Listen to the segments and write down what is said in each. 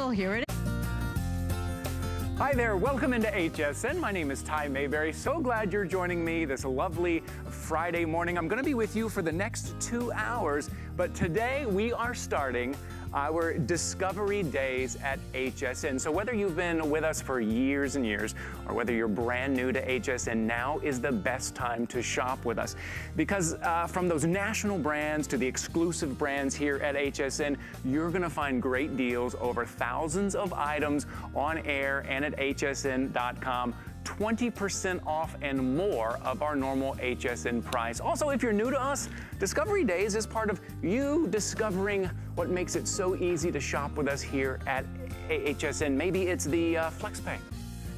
Well, here it is. Hi there, welcome into HSN. My name is Ty Mayberry. So glad you're joining me this lovely Friday morning. I'm gonna be with you for the next two hours, but today we are starting our Discovery Days at HSN. So whether you've been with us for years and years, or whether you're brand new to HSN, now is the best time to shop with us. Because uh, from those national brands to the exclusive brands here at HSN, you're gonna find great deals over thousands of items on air and at hsn.com 20% off and more of our normal HSN price. Also, if you're new to us, Discovery Days is part of you discovering what makes it so easy to shop with us here at HSN. Maybe it's the uh, FlexPay.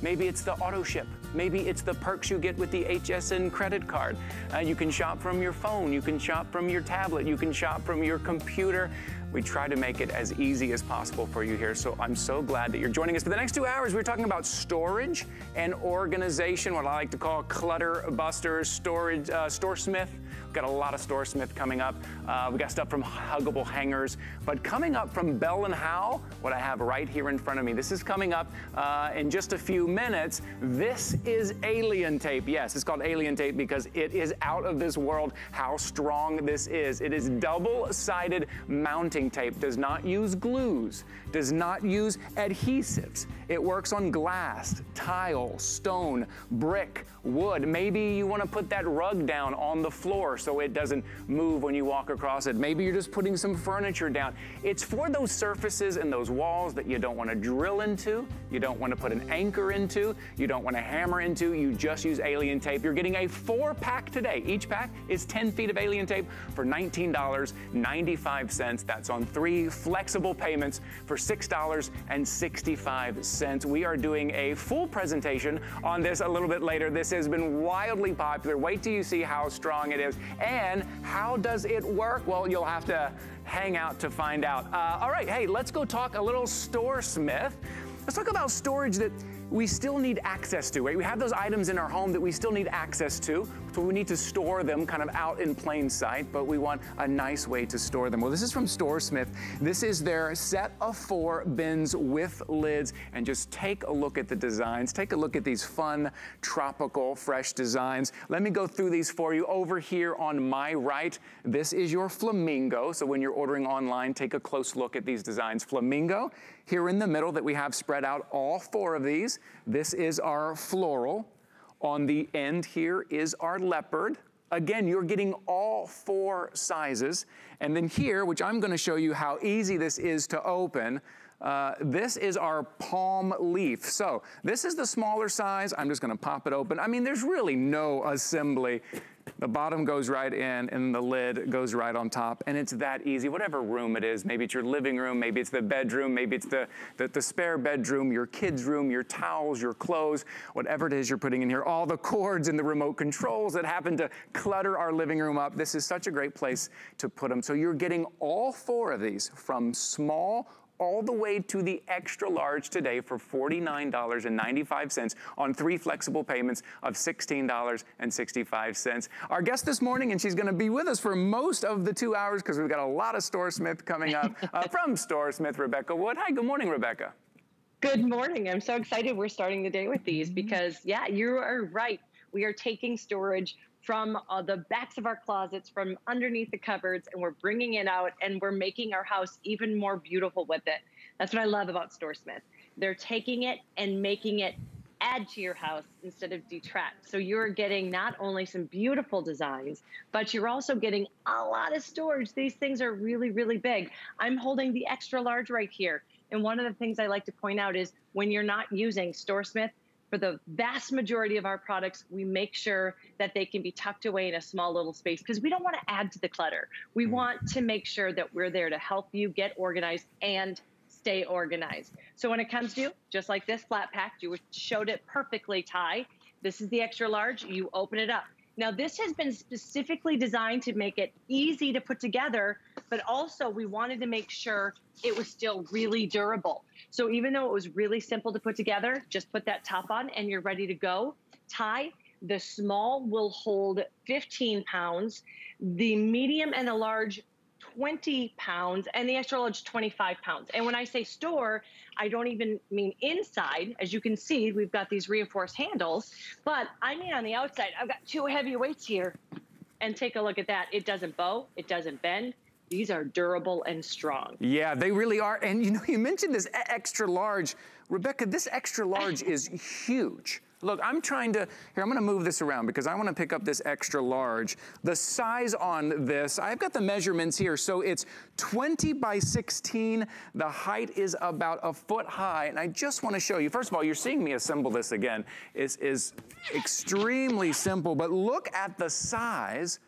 Maybe it's the auto ship. Maybe it's the perks you get with the HSN credit card. Uh, you can shop from your phone. You can shop from your tablet. You can shop from your computer. We try to make it as easy as possible for you here. So I'm so glad that you're joining us. For the next two hours, we're talking about storage and organization, what I like to call clutter busters, storage, uh, StoreSmith. Got a lot of StoreSmith coming up. Uh, we got stuff from Huggable Hangers. But coming up from Bell & Howell, what I have right here in front of me, this is coming up uh, in just a few minutes. This is alien tape. Yes, it's called alien tape because it is out of this world how strong this is. It is double-sided mounting tape does not use glues, does not use adhesives. It works on glass, tile, stone, brick, wood. Maybe you wanna put that rug down on the floor so it doesn't move when you walk across it. Maybe you're just putting some furniture down. It's for those surfaces and those walls that you don't wanna drill into, you don't wanna put an anchor into, you don't wanna hammer into, you just use alien tape. You're getting a four pack today. Each pack is 10 feet of alien tape for $19.95. That's on three flexible payments for $6.65. We are doing a full presentation on this a little bit later. This has been wildly popular. Wait till you see how strong it is. And how does it work? Well, you'll have to hang out to find out. Uh, all right, hey, let's go talk a little StoreSmith. Let's talk about storage that we still need access to, right? We have those items in our home that we still need access to, so we need to store them kind of out in plain sight, but we want a nice way to store them. Well, this is from StoreSmith. This is their set of four bins with lids, and just take a look at the designs. Take a look at these fun, tropical, fresh designs. Let me go through these for you. Over here on my right, this is your flamingo. So when you're ordering online, take a close look at these designs. Flamingo, here in the middle that we have spread out all four of these. This is our floral. On the end here is our leopard. Again, you're getting all four sizes. And then here, which I'm gonna show you how easy this is to open, uh, this is our palm leaf. So this is the smaller size. I'm just gonna pop it open. I mean, there's really no assembly. The bottom goes right in and the lid goes right on top and it's that easy, whatever room it is. Maybe it's your living room, maybe it's the bedroom, maybe it's the, the, the, spare bedroom, your kid's room, your towels, your clothes, whatever it is you're putting in here, all the cords and the remote controls that happen to clutter our living room up. This is such a great place to put them. So you're getting all four of these from small all the way to the extra large today for $49.95 on three flexible payments of $16.65. Our guest this morning, and she's gonna be with us for most of the two hours because we've got a lot of StoreSmith coming up uh, from StoreSmith, Rebecca Wood. Hi, good morning, Rebecca. Good morning. I'm so excited we're starting the day with these because, yeah, you are right. We are taking storage from uh, the backs of our closets, from underneath the cupboards, and we're bringing it out and we're making our house even more beautiful with it. That's what I love about StoreSmith. They're taking it and making it add to your house instead of detract. So you're getting not only some beautiful designs, but you're also getting a lot of storage. These things are really, really big. I'm holding the extra large right here. And one of the things I like to point out is when you're not using StoreSmith, for the vast majority of our products, we make sure that they can be tucked away in a small little space because we don't want to add to the clutter. We mm. want to make sure that we're there to help you get organized and stay organized. So when it comes to, just like this flat pack, you showed it perfectly, Ty. This is the extra large, you open it up. Now this has been specifically designed to make it easy to put together, but also we wanted to make sure it was still really durable. So even though it was really simple to put together, just put that top on and you're ready to go. Ty, the small will hold 15 pounds. The medium and the large 20 pounds and the extra large 25 pounds. And when I say store, I don't even mean inside. As you can see, we've got these reinforced handles, but I mean on the outside, I've got two heavy weights here. And take a look at that. It doesn't bow, it doesn't bend. These are durable and strong. Yeah, they really are. And you know, you mentioned this extra large. Rebecca, this extra large is huge. Look, I'm trying to, here, I'm gonna move this around because I wanna pick up this extra large. The size on this, I've got the measurements here. So it's 20 by 16. The height is about a foot high. And I just wanna show you, first of all, you're seeing me assemble this again. Is is extremely simple, but look at the size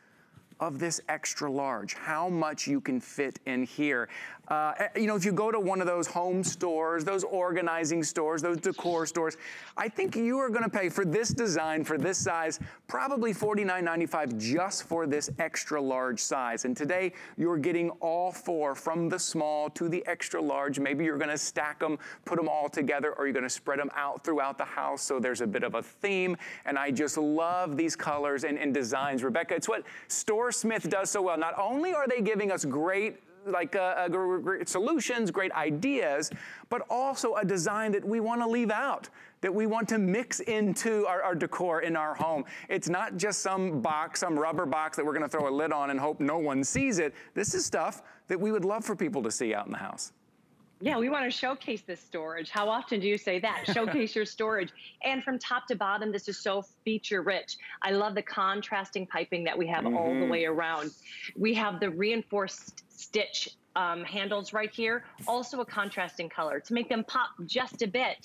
of this extra large, how much you can fit in here. Uh, eh, you know, if you go to one of those home stores, those organizing stores, those decor stores, I think you are gonna pay for this design, for this size, probably $49.95 just for this extra large size. And today, you're getting all four from the small to the extra large. Maybe you're gonna stack them, put them all together, or you're gonna spread them out throughout the house so there's a bit of a theme. And I just love these colors and, and designs. Rebecca, it's what StoreSmith does so well. Not only are they giving us great like uh, uh, solutions, great ideas, but also a design that we want to leave out, that we want to mix into our, our decor in our home. It's not just some box, some rubber box that we're going to throw a lid on and hope no one sees it. This is stuff that we would love for people to see out in the house. Yeah, we want to showcase this storage. How often do you say that? Showcase your storage. And from top to bottom, this is so feature rich. I love the contrasting piping that we have mm -hmm. all the mm-hmm. way around. We have the reinforced stitch um, handles right here, also a contrasting color to make them pop just a bit.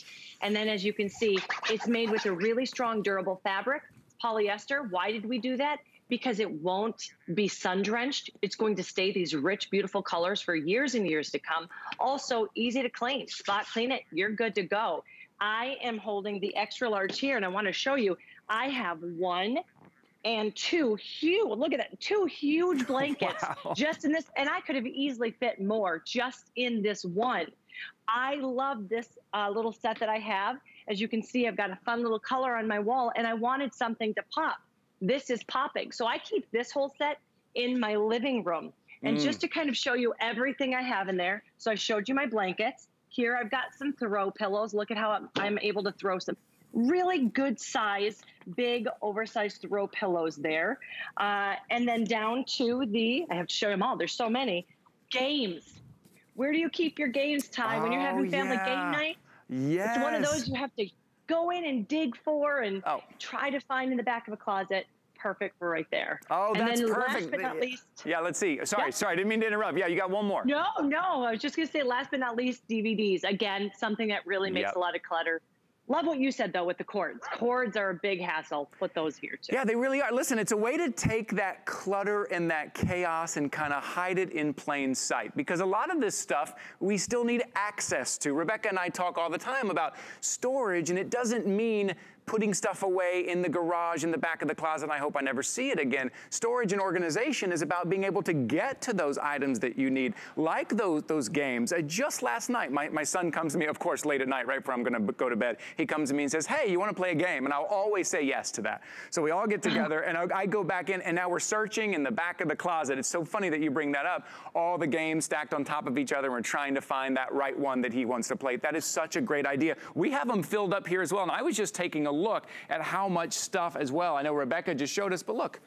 And then as you can see, it's made with a really strong durable fabric, polyester. Why did we do that? Because it won't be sun drenched. It's going to stay these rich, beautiful colors for years and years to come. Also easy to clean, spot clean it, you're good to go. I am holding the extra large here and I wanna show you, I have one, and two huge, look at that, two huge blankets wow. just in this. And I could have easily fit more just in this one. I love this uh, little set that I have. As you can see, I've got a fun little color on my wall and I wanted something to pop. This is popping. So I keep this whole set in my living room. And mm. just to kind of show you everything I have in there. So I showed you my blankets. Here I've got some throw pillows. Look at how I'm, I'm able to throw some really good size, big, oversized throw pillows there. Uh, and then down to the, I have to show them all, there's so many, games. Where do you keep your games, Ty, oh, when you're having oh, family yeah. game night? Yes. It's one of those you have to go in and dig for and oh. try to find in the back of a closet perfect for right there. Oh, and that's perfect. Last but not least. Yeah, let's see. Sorry, yeah. sorry, I didn't mean to interrupt. Yeah, you got one more. No, no, I was just gonna say last but not least, DVDs. Again, something that really makes yep. a lot of clutter Love what you said though with the cords. Cords are a big hassle. Put those here too. Yeah, they really are. Listen, it's a way to take that clutter and that chaos and kind of hide it in plain sight because a lot of this stuff we still need access to. Rebecca and I talk all the time about storage and it doesn't mean putting stuff away in the garage, in the back of the closet, I hope I never see it again. Storage and organization is about being able to get to those items that you need, like those, those games. Uh, just last night, my, my son comes to me, of course, late at night, right before I'm gonna go to bed, he comes to me and says, hey, you wanna play a game? And I'll always say yes to that. So we all get together and I, I go back in and now we're searching in the back of the closet. It's so funny that you bring that up. All the games stacked on top of each other. and We're trying to find that right one that he wants to play. That is such a great idea. We have them filled up here as well. And I was just taking a look at how much stuff as well. I know Rebecca just showed us, but look,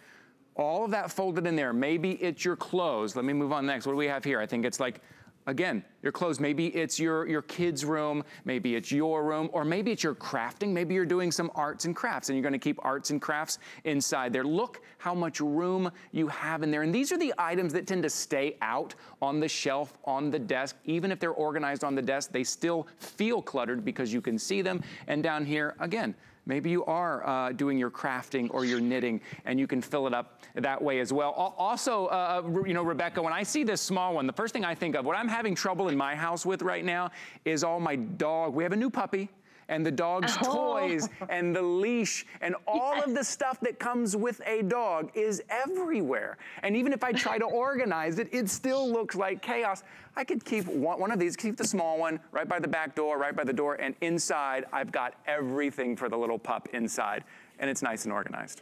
all of that folded in there. Maybe it's your clothes. Let me move on next. What do we have here? I think it's like, again, your clothes. Maybe it's your, your kid's room. Maybe it's your room. Or maybe it's your crafting. Maybe you're doing some arts and crafts and you're going to keep arts and crafts inside there. Look how much room you have in there. And these are the items that tend to stay out on the shelf, on the desk. Even if they're organized on the desk, they still feel cluttered because you can see them. And down here, again, Maybe you are uh, doing your crafting or your knitting and you can fill it up that way as well. Also, uh, uh you know, Rebecca, when I see this small one, the first thing I think of, what I'm having trouble in my house with right now is all my dog. We have a new puppy and the dog's oh. toys and the leash and all yes. of the stuff that comes with a dog is everywhere. And even if I try to organize it, it still looks like chaos. I could keep one, one of these, keep the small one right by the back door, right by the door, and inside I've got everything for the little pup inside, and it's nice and organized.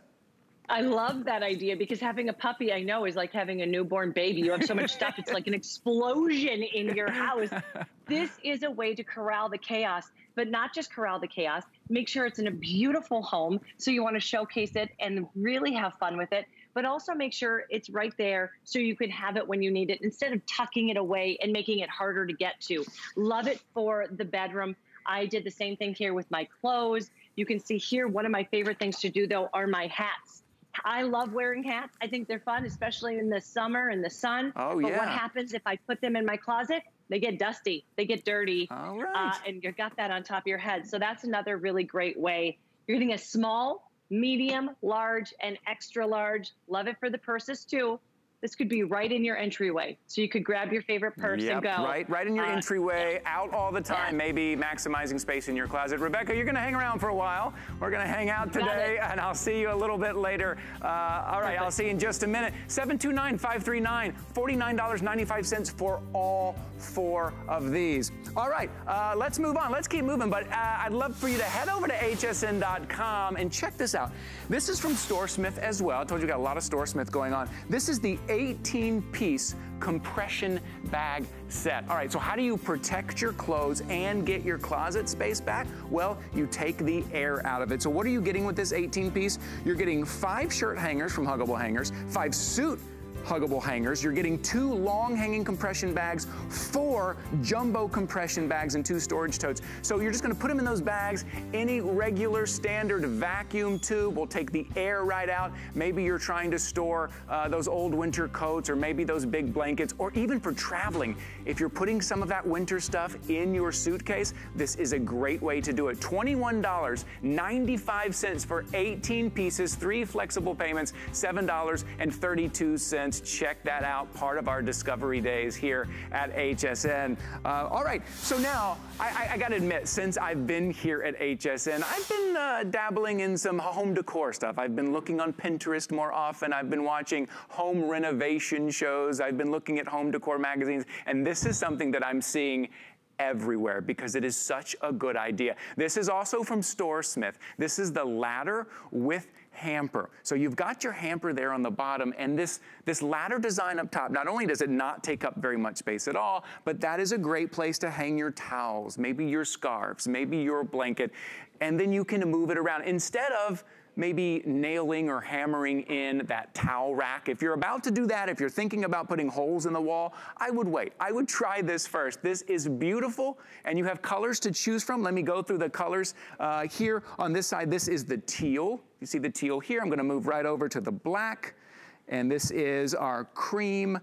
I love that idea because having a puppy, I know, is like having a newborn baby. You have so much stuff, it's like an explosion in your house. This is a way to corral the chaos, but not just corral the chaos, make sure it's in a beautiful home. So you want to showcase it and really have fun with it, but also make sure it's right there so you can have it when you need it instead of tucking it away and making it harder to get to. Love it for the bedroom. I did the same thing here with my clothes. You can see here, one of my favorite things to do though are my hats. I love wearing hats. I think they're fun, especially in the summer and the sun. Oh, but yeah. what happens if I put them in my closet? They get dusty, they get dirty. All right. Uh, and you've got that on top of your head. So that's another really great way. You're getting a small, medium, large, and extra large. Love it for the purses too. This could be right in your entryway. So you could grab your favorite purse yep, and go. Right, right in your Uh, entryway, yeah. out all the time, Yeah. maybe maximizing space in your closet. Rebecca, you're gonna hang around for a while. We're gonna hang out today, and I'll see you a little bit later. Uh, all right, I'll see you in just a minute. 729-539, $49.95 for all four of these. All right, uh, let's move on. Let's keep moving, but uh, I'd love for you to head over to hsn.com and check this out. This is from StoreSmith as well. I told you we got a lot of StoreSmith going on. This is the 18-piece compression bag set. All right, so how do you protect your clothes and get your closet space back? Well, you take the air out of it. So what are you getting with this 18 piece? You're getting five shirt hangers from Huggable Hangers, five suit huggable hangers. You're getting two long hanging compression bags, four jumbo compression bags, and two storage totes. So you're just gonna put them in those bags. Any regular standard vacuum tube will take the air right out. Maybe you're trying to store uh, those old winter coats or maybe those big blankets, or even for traveling. If you're putting some of that winter stuff in your suitcase, this is a great way to do it. $21.95 for 18 pieces, three flexible payments, $7.32. Check that out, part of our discovery days here at HSN. Uh, all right, so now I, I, I gotta admit, since I've been here at HSN, I've been uh, dabbling in some home decor stuff. I've been looking on Pinterest more often. I've been watching home renovation shows. I've been looking at home decor magazines, and this is something that I'm seeing everywhere because it is such a good idea. This is also from StoreSmith. This is the ladder with hamper. So you've got your hamper there on the bottom and this, this ladder design up top, not only does it not take up very much space at all, but that is a great place to hang your towels, maybe your scarves, maybe your blanket, and then you can move it around instead of maybe nailing or hammering in that towel rack. If you're about to do that, if you're thinking about putting holes in the wall, I would wait. I would try this first. This is beautiful, and you have colors to choose from. Let me go through the colors. Uh, here on this side, this is the teal. You see the teal here. I'm gonna move right over to the black, and this is our cream,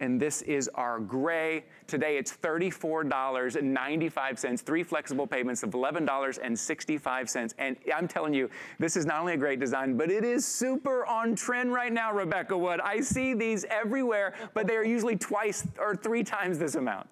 and this is our gray. Today it's $34.95, three flexible payments of $11.65. And I'm telling you, this is not only a great design, but it is super on trend right now, Rebecca Wood. I see these everywhere, but they are usually twice or three times this amount.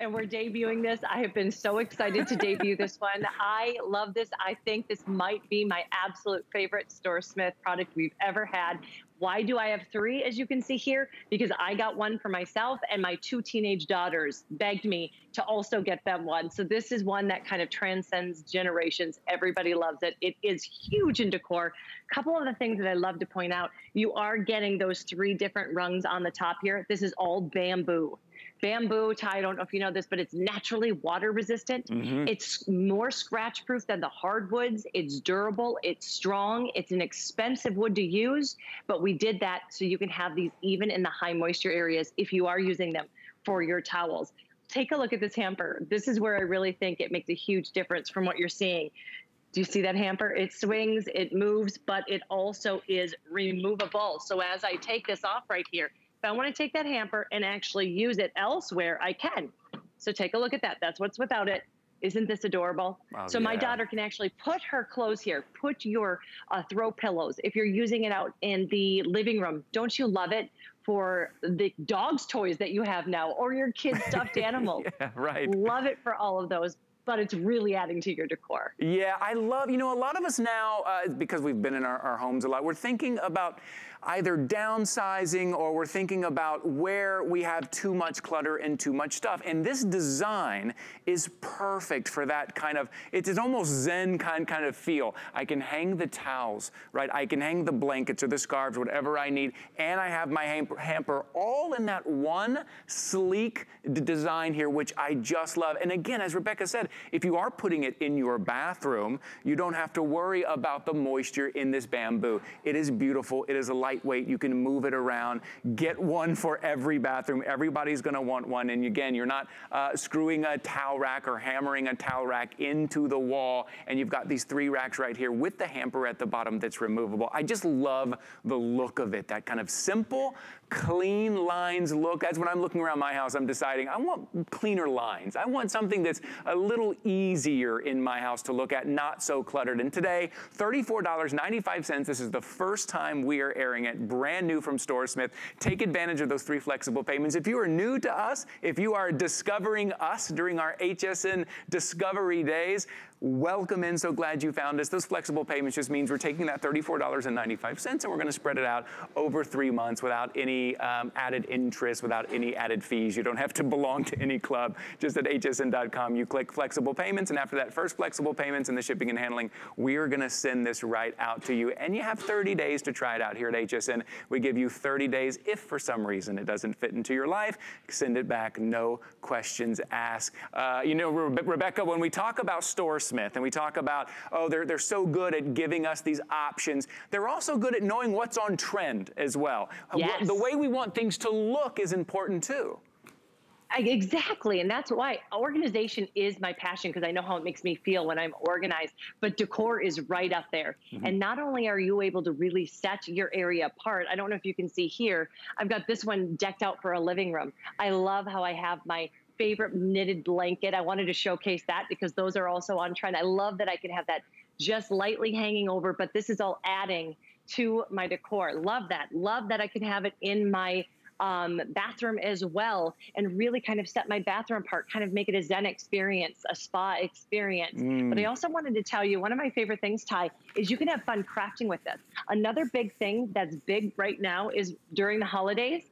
and we're debuting this. I have been so excited to debut this one. I love this. I think this might be my absolute favorite StoreSmith product we've ever had. Why do I have three, as you can see here? Because I got one for myself and my two teenage daughters begged me to also get them one. So this is one that kind of transcends generations. Everybody loves it. It is huge in decor. A couple of the things that I love to point out, you are getting those three different rungs on the top here. This is all bamboo bamboo Ty. I don't know if you know this, but it's naturally water resistant. Mm-hmm. It's more scratch proof than the hardwoods. It's durable. It's strong. It's an expensive wood to use, but we did that so you can have these even in the high moisture areas if you are using them for your towels. Take a look at this hamper. This is where I really think it makes a huge difference from what you're seeing. Do you see that hamper? It swings, it moves, but it also is removable. So as I take this off right here, if I want to take that hamper and actually use it elsewhere, I can. So take a look at that. That's what's without it. Isn't this adorable? Oh, so my daughter can actually put her clothes here, put your uh, throw pillows. If you're using it out in the living room, don't you love it for the dog's toys that you have now or your kids' stuffed animals? Yeah, right. Love it for all of those. but it's really adding to your decor. Yeah, I love, you know, a lot of us now, uh, because we've been in our, our homes a lot, we're thinking about either downsizing or we're thinking about where we have too much clutter and too much stuff. And this design is perfect for that kind of, it's, almost Zen kind, kind of feel. I can hang the towels, right? I can hang the blankets or the scarves, whatever I need, and I have my hamper, all in that one sleek design here, which I just love. And again, as Rebecca said, if you are putting it in your bathroom, you don't have to worry about the moisture in this bamboo. It is beautiful. It is a lightweight. You can move it around. Get one for every bathroom. Everybody's to want one. And again, you're not uh, screwing a towel rack or hammering a towel rack into the wall. And you've got these three racks right here with the hamper at the bottom that's removable. I just love the look of it. That kind of simple, clean lines look. That's when I'm looking around my house, I'm deciding I want cleaner lines. I want something that's a little easier in my house to look at, not so cluttered. And today, $34.95. This is the first time we are airing it, brand new from StoreSmith. Take advantage of those three flexible payments. If you are new to us, if you are discovering us during our HSN Discovery Days, Welcome in, so glad you found us. Those flexible payments just means we're taking that $34.95 and we're gonna spread it out over three months without any um, added interest, without any added fees. You don't have to belong to any club. Just at hsn.com, you click flexible payments and after that first flexible payments and the shipping and handling, we are gonna send this right out to you. And you have 30 days to try it out here at HSN. We give you 30 days. If for some reason it doesn't fit into your life, send it back, no questions asked. Uh, you know, Re Rebecca, when we talk about stores, Smith. And we talk about, oh, they're, they're so good at giving us these options. They're also good at knowing what's on trend as well. Yes. The way we want things to look is important too. Exactly. And that's why organization is my passion because I know how it makes me feel when I'm organized. But decor is right up there. Mm -hmm. And not only are you able to really set your area apart, I don't know if you can see here, I've got this one decked out for a living room. I love how I have my favorite knitted blanket. I wanted to showcase that because those are also on trend. I love that I can have that just lightly hanging over, but this is all adding to my decor. Love that. Love that I can have it in my um, bathroom as well and really kind of set my bathroom apart, kind of make it a Zen experience, a spa experience. Mm. But I also wanted to tell you, one of my favorite things, Ty, is you can have fun crafting with this. Another big thing that's big right now is during the holidays,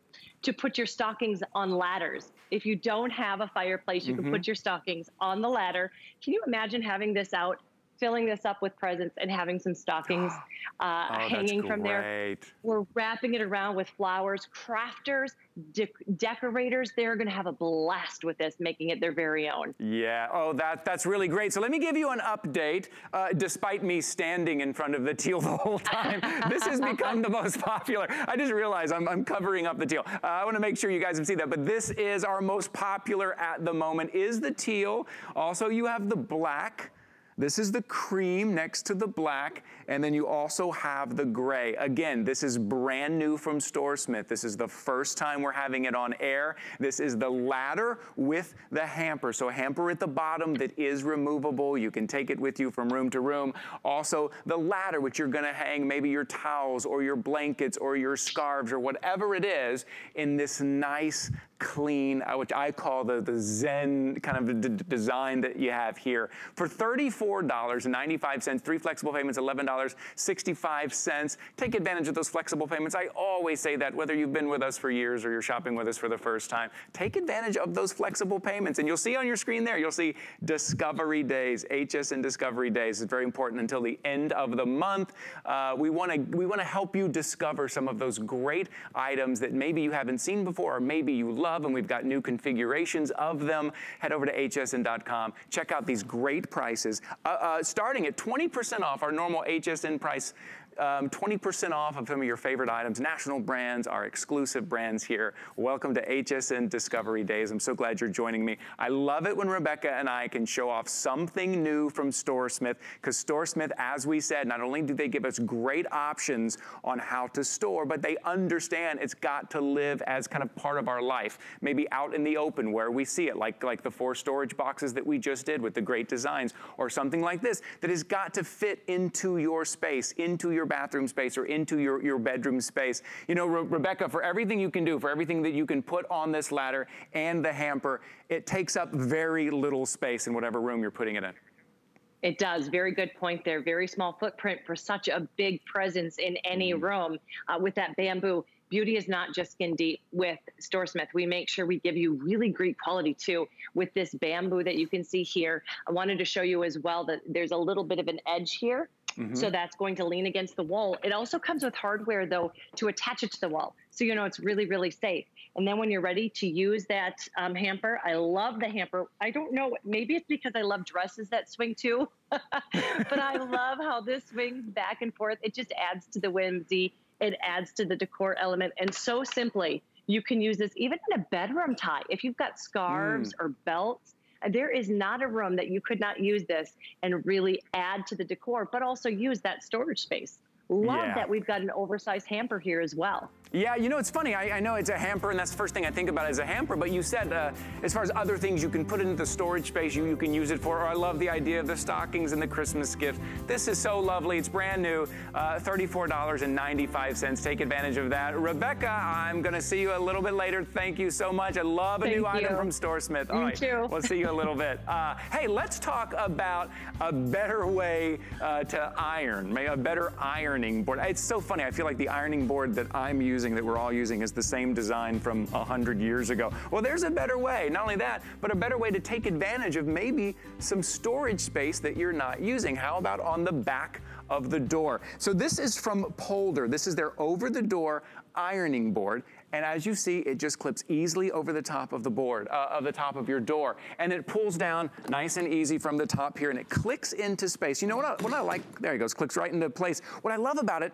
to put your stockings on ladders. If you don't have a fireplace, you mm -hmm. can put mm-hmm. your stockings on the ladder. Can you imagine having this out filling this up with presents and having some stockings uh, oh, hanging from there. We're wrapping it around with flowers. Crafters, de decorators, they're going to have a blast with this, making it their very own. Yeah, oh, that, that's really great. So let me give you an update. Uh, despite me standing in front of the teal the whole time, this has become the most popular. I just realized I'm, I'm covering up the teal. Uh, I want to make sure you guys can see that, but this is our most popular at the moment is the teal. Also, you have the black. This is the cream next to the black, and then you also have the gray. Again, this is brand new from StoreSmith. This is the first time we're having it on air. This is the ladder with the hamper. So hamper at the bottom that is removable. You can take it with you from room to room. Also, the ladder, which you're gonna hang maybe your towels or your blankets or your scarves or whatever it is in this nice clean, uh, which I call the, the Zen kind of design that you have here. For $34.95, three flexible payments, $11.65. Take advantage of those flexible payments. I always say that whether you've been with us for years or you're shopping with us for the first time, take advantage of those flexible payments. And you'll see on your screen there, you'll see Discovery Days, HSN Discovery Days. It's very important until the end of the month. Uh, we want to we want to help you discover some of those great items that maybe you haven't seen before or maybe you love and we've got new configurations of them. Head over to hsn.com. Check out these great prices. Uh, uh, starting at 20% off our normal HSN price 20% um, off of some of your favorite items. National brands, our exclusive brands here. Welcome to HSN Discovery Days. I'm so glad you're joining me. I love it when Rebecca and I can show off something new from StoreSmith because StoreSmith, as we said, not only do they give us great options on how to store, but they understand it's got to live as kind of part of our life. Maybe out in the open where we see it, like, like the four storage boxes that we just did with the great designs, or something like this that has got to fit into your space, into your bathroom space or into your, your bedroom space. You know, Re Rebecca, for everything you can do, for everything that you can put on this ladder and the hamper, it takes up very little space in whatever room you're putting it in. It does. Very good point there. Very small footprint for such a big presence in any mm. room uh, with that bamboo. Beauty is not just skin deep with StoreSmith. We make sure we give you really great quality too with this bamboo that you can see here. I wanted to show you as well that there's a little bit of an edge here. Mm -hmm. So that's going to lean against the wall. It also comes with hardware though to attach it to the wall. So you know it's really, really safe. And then when you're ready to use that um, hamper, I love the hamper. I don't know, maybe it's because I love dresses that swing too, but I love how this swings back and forth. It just adds to the whimsy it adds to the decor element. And so simply, you can use this even in a bedroom Ty. If you've got scarves mm. or belts, there is not a room that you could not use this and really add to the decor, but also use that storage space. Love yeah. that we've got an oversized hamper here as well. Yeah, you know, it's funny. I, I, know it's a hamper, and that's the first thing I think about is a hamper, but you said uh, as far as other things you can put into the storage space you, you can use it for, or I love the idea of the stockings and the Christmas gift. This is so lovely. It's brand new, uh, $34.95. Take advantage of that. Rebecca, I'm going to see you a little bit later. Thank you so much. I love a Thank new you. item from StoreSmith. All Me right, too. we'll see you a little bit. Uh, hey, let's talk about a better way uh, to iron, a better ironing board. It's so funny. I feel like the ironing board that I'm using, that we're all using, is the same design from 100 years ago. Well, there's a better way. Not only that, but a better way to take advantage of maybe some storage space that you're not using. How about on the back of the door? So this is from Polder. This is their over-the-door ironing board. And as you see, it just clips easily over the top of the board, uh, of the top of your door. And it pulls down nice and easy from the top here and it clicks into space. You know what I, what I like? There he goes, clicks right into place. What I love about it,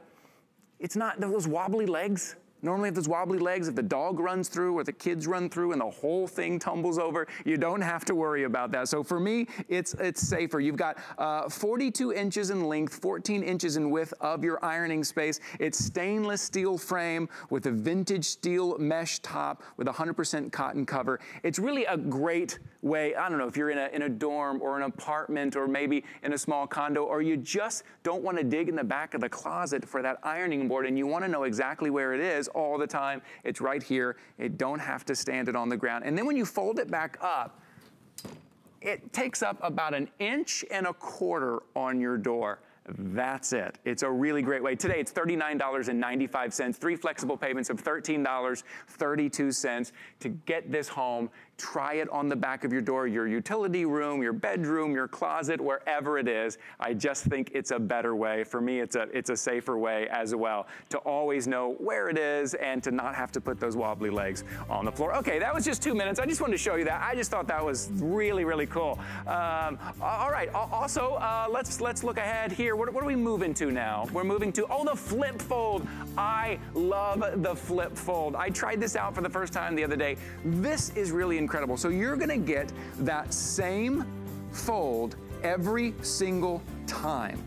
it's not those wobbly legs. Normally if there's wobbly legs, if the dog runs through or the kids run through and the whole thing tumbles over, you don't have to worry about that. So for me, it's, it's safer. You've got uh, 42 inches in length, 14 inches in width of your ironing space. It's stainless steel frame with a vintage steel mesh top with 100% cotton cover. It's really a great way, I don't know, if you're in a, in a dorm or an apartment or maybe in a small condo or you just don't want to dig in the back of the closet for that ironing board and you want to know exactly where it is, all the time. It's right here. You don't have to stand it on the ground. And then when you fold it back up, it takes up about an inch and a quarter on your door. That's it. It's a really great way. Today it's $39.95, three flexible payments of $13.32 to get this home Try it on the back of your door, your utility room, your bedroom, your closet, wherever it is. I just think it's a better way. For me, it's a, it's a safer way as well to always know where it is and to not have to put those wobbly legs on the floor. Okay, that was just two minutes. I just wanted to show you that. I just thought that was really, really cool. Um, all right, also, uh, let's, let's look ahead here. What, what are we moving to now? We're moving to, oh, the flip fold. I love the flip fold. I tried this out for the first time the other day. This is really incredible. So you're gonna get that same fold every single time.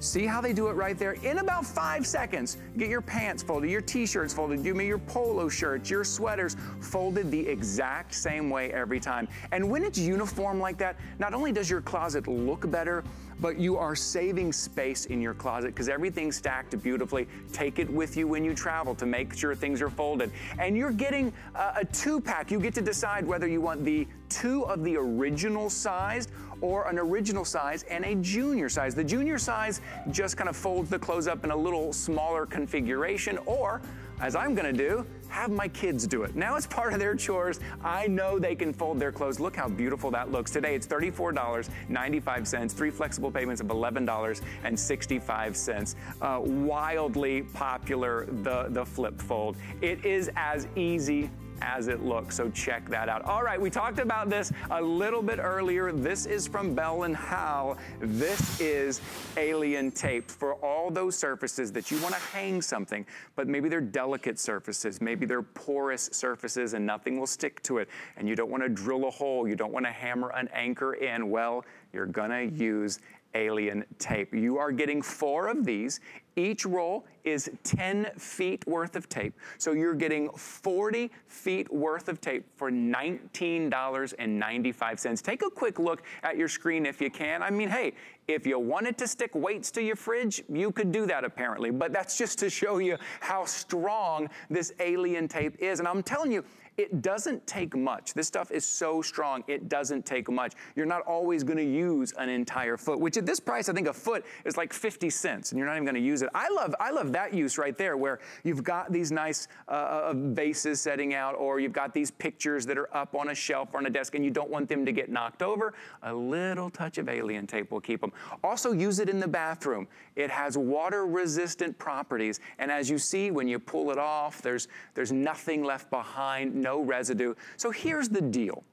See how they do it right there? In about five seconds, get your pants folded, your t-shirts folded, you may your polo shirts, your sweaters folded the exact same way every time. And when it's uniform like that, not only does your closet look better, but you are saving space in your closet because everything's stacked beautifully. Take it with you when you travel to make sure things are folded. And you're getting a, a two pack. You get to decide whether you want the two of the original size or an original size and a junior size. The junior size just kind of folds the clothes up in a little smaller configuration or as I'm gonna do, have my kids do it. Now it's part of their chores. I know they can fold their clothes. Look how beautiful that looks. Today it's $34.95, three flexible payments of $11.65. Uh, wildly popular, the, the flip fold. It is as easy as it looks. So check that out. All right, we talked about this a little bit earlier. This is from Bell and Howell. This is alien tape for all those surfaces that you want to hang something, but maybe they're delicate surfaces, maybe they're porous surfaces and nothing will stick to it. And you don't want to drill a hole, you don't want to hammer an anchor in. Well, you're gonna use alien tape. You are getting four of these. Each roll is 10 feet worth of tape. So you're getting 40 feet worth of tape for $19.95. Take a quick look at your screen if you can. I mean, hey, if you wanted to stick weights to your fridge, you could do that apparently, but that's just to show you how strong this alien tape is. And I'm telling you, it doesn't take much. This stuff is so strong, it doesn't take much. You're not always gonna use an entire foot, which at this price, I think a foot is like 50 cents, and you're not even gonna use it. I love, I love that use right there, where you've got these nice uh, uh, vases setting out, or you've got these pictures that are up on a shelf or on a desk, and you don't want them to get knocked over. A little touch of alien tape will keep them. Also use it in the bathroom. It has water resistant properties, and as you see, when you pull it off, there's, there's nothing left behind, no residue. So here's the deal.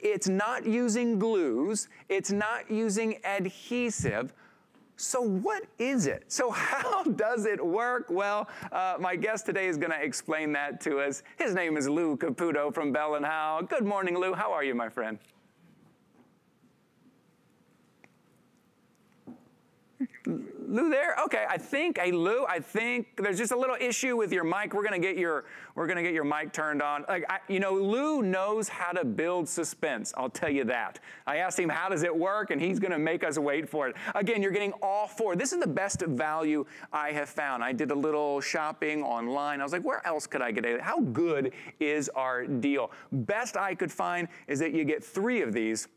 It's not using glues, it's not using adhesive. So what is it? So how does it work? Well, uh, my guest today is going to explain that to us. His name is Lou Caputo from Bell and Howell. Good morning, Lou. How are you, my friend? Lou there? Okay, I think, hey Lou, I think there's just a little issue with your mic. We're gonna get your, we're gonna get your mic turned on. Like, I, you know, Lou knows how to build suspense. I'll tell you that. I asked him how does it work, and he's gonna make us wait for it. Again, you're getting all four. This is the best value I have found. I did a little shopping online. I was like, where else could I get it? How good is our deal? Best I could find is that you get three of these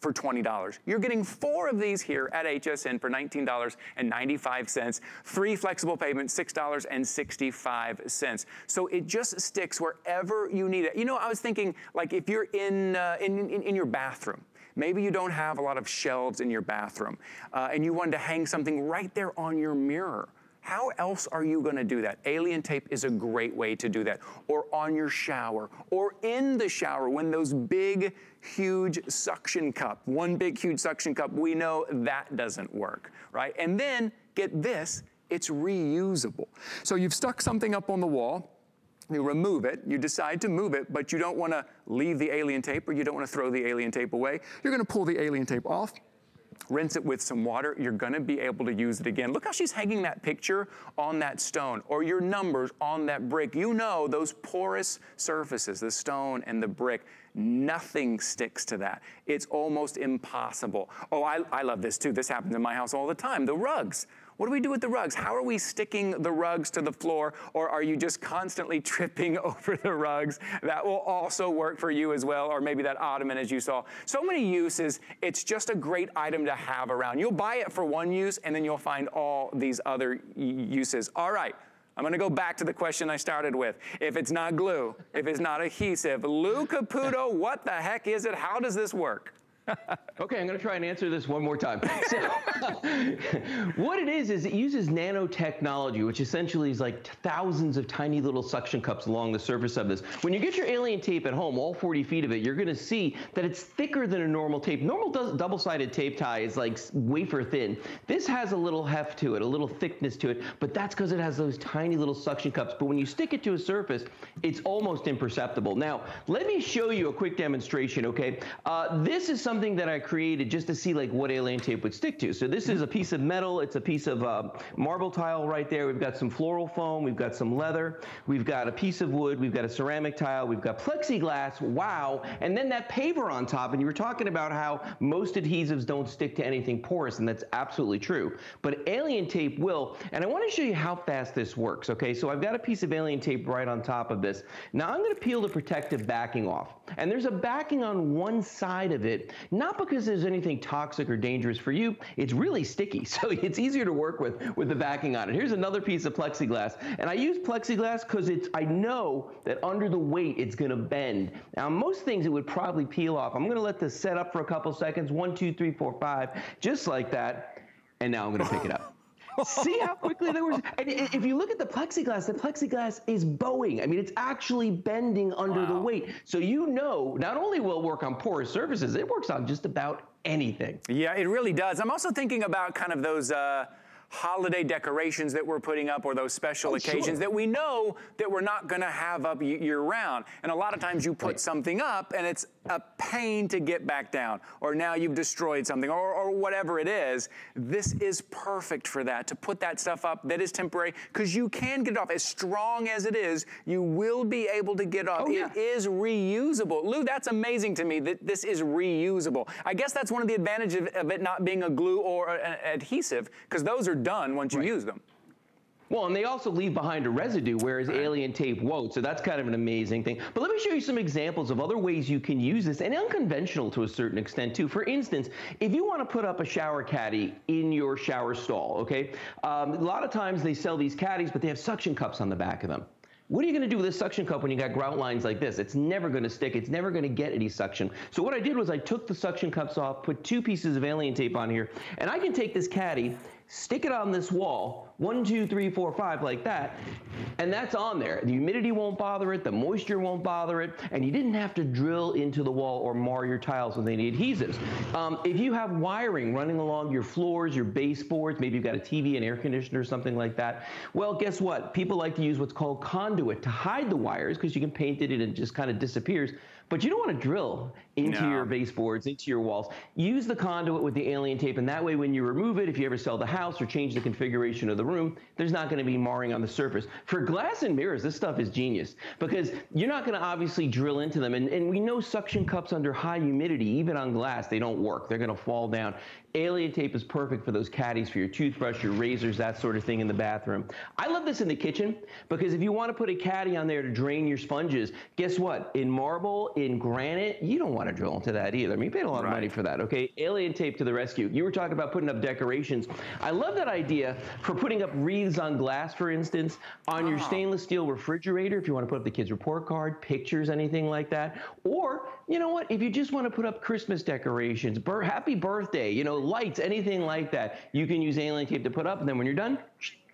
for $20. You're getting four of these here at HSN for $19.95. Three flexible payments, $6.65. So it just sticks wherever you need it. You know, I was thinking, like, if you're in, uh, in, in, in your bathroom, Maybe you don't have a lot of shelves in your bathroom uh, and you wanted to hang something right there on your mirror. How else are you gonna do that? Alien tape is a great way to do that. Or on your shower, or in the shower when those big, huge suction cup, one big, huge suction cup, we know that doesn't work, right? And then get this, it's reusable. So you've stuck something up on the wall, you remove it, you decide to move it, but you don't wanna leave the alien tape or you don't wanna throw the alien tape away. You're gonna pull the alien tape off, rinse it with some water, you're gonna be able to use it again. Look how she's hanging that picture on that stone or your numbers on that brick. You know those porous surfaces, the stone and the brick, nothing sticks to that. It's almost impossible. Oh, I, I love this too. This happens in my house all the time. The rugs. What do we do with the rugs? How are we sticking the rugs to the floor or are you just constantly tripping over the rugs? That will also work for you as well or maybe that ottoman as you saw. So many uses, it's just a great item to have around. You'll buy it for one use and then you'll find all these other uses. All right. I'm gonna go back to the question I started with. If it's not glue, if it's not adhesive, Lou Caputo, what the heck is it? How does this work? okay, I'm going to try and answer this one more time. So, what it is is it uses nanotechnology, which essentially is like thousands of tiny little suction cups along the surface of this. When you get your alien tape at home, all 40 feet of it, you're going to see that it's thicker than a normal tape. Normal double-sided tape Ty is like wafer thin. This has a little heft to it, a little thickness to it, but that's because it has those tiny little suction cups. But when you stick it to a surface, it's almost imperceptible. Now, let me show you a quick demonstration, okay? Uh, this is something something that I created just to see like what alien tape would stick to. So this is a piece of metal. It's a piece of uh, marble tile right there. We've got some floral foam. We've got some leather. We've got a piece of wood. We've got a ceramic tile. We've got plexiglass. Wow. And then that paper on top. And you were talking about how most adhesives don't stick to anything porous, and that's absolutely true. But alien tape will. And I want to show you how fast this works. Okay, so I've got a piece of alien tape right on top of this. Now I'm going to peel the protective backing off. And there's a backing on one side of it not because there's anything toxic or dangerous for you, it's really sticky, so it's easier to work with with the backing on it. Here's another piece of plexiglass, and I use plexiglass because it's I know that under the weight it's gonna bend. Now most things it would probably peel off. I'm gonna let this set up for a couple seconds, one, two, three, four, five, just like that, and now I'm gonna pick it up. See how quickly that works? And if you look at the plexiglass, the plexiglass is bowing. I mean, it's actually bending under wow. the weight. So you know, not only will it work on porous surfaces, it works on just about anything. Yeah, it really does. I'm also thinking about kind of those. Uh, holiday decorations that we're putting up or those special oh, occasions sure. that we know that we're not going to have up year round. And a lot of times you put right. something up and it's a pain to get back down, or now you've destroyed something, or, or whatever it is. This is perfect for that, to put that stuff up that is temporary, because you can get it off. As strong as it is, you will be able to get off. Oh, yeah. It is reusable. Lou, that's amazing to me that this is reusable. I guess that's one of the advantages of it not being a glue or an adhesive, because those are done once you right. use them. Well, and they also leave behind a residue, whereas right. alien tape won't. So that's kind of an amazing thing. But let me show you some examples of other ways you can use this, and unconventional to a certain extent too. For instance, if you want to put up a shower caddy in your shower stall, okay? Um, a lot of times they sell these caddies, but they have suction cups on the back of them. What are you going to do with a suction cup when you got grout lines like this? It's never going to stick. It's never going to get any suction. So what I did was I took the suction cups off, put two pieces of alien tape on here, and I can take this caddy stick it on this wall, one, two, three, four, five, like that, and that's on there. The humidity won't bother it, the moisture won't bother it, and you didn't have to drill into the wall or mar your tiles with any adhesives. Um, if you have wiring running along your floors, your baseboards, maybe you've got a TV and air conditioner or something like that, well, guess what? People like to use what's called conduit to hide the wires because you can paint it and it just kind of disappears. But you don't want to drill into no. your baseboards, into your walls. Use the conduit with the alien tape, and that way when you remove it, if you ever sell the house or change the configuration of the room, there's not going to be marring on the surface. For glass and mirrors, this stuff is genius because you're not going to obviously drill into them. And, and we know suction cups under high humidity, even on glass, they don't work. They're going to fall down. Alien tape is perfect for those caddies for your toothbrush, your razors, that sort of thing in the bathroom. I love this in the kitchen because if you want to put a caddy on there to drain your sponges, guess what? In marble, in granite, you don't want to drill into that either. I mean, you paid a lot right. of money for that, okay? Alien tape to the rescue. You were talking about putting up decorations. I love that idea for putting up wreaths on glass, for instance, on your ah. stainless steel refrigerator if you want to put up the kids' report card, pictures, anything like that. Or, you know what, if you just want to put up Christmas decorations, happy birthday, you know, lights, anything like that, you can use alien tape to put up, and then when you're done,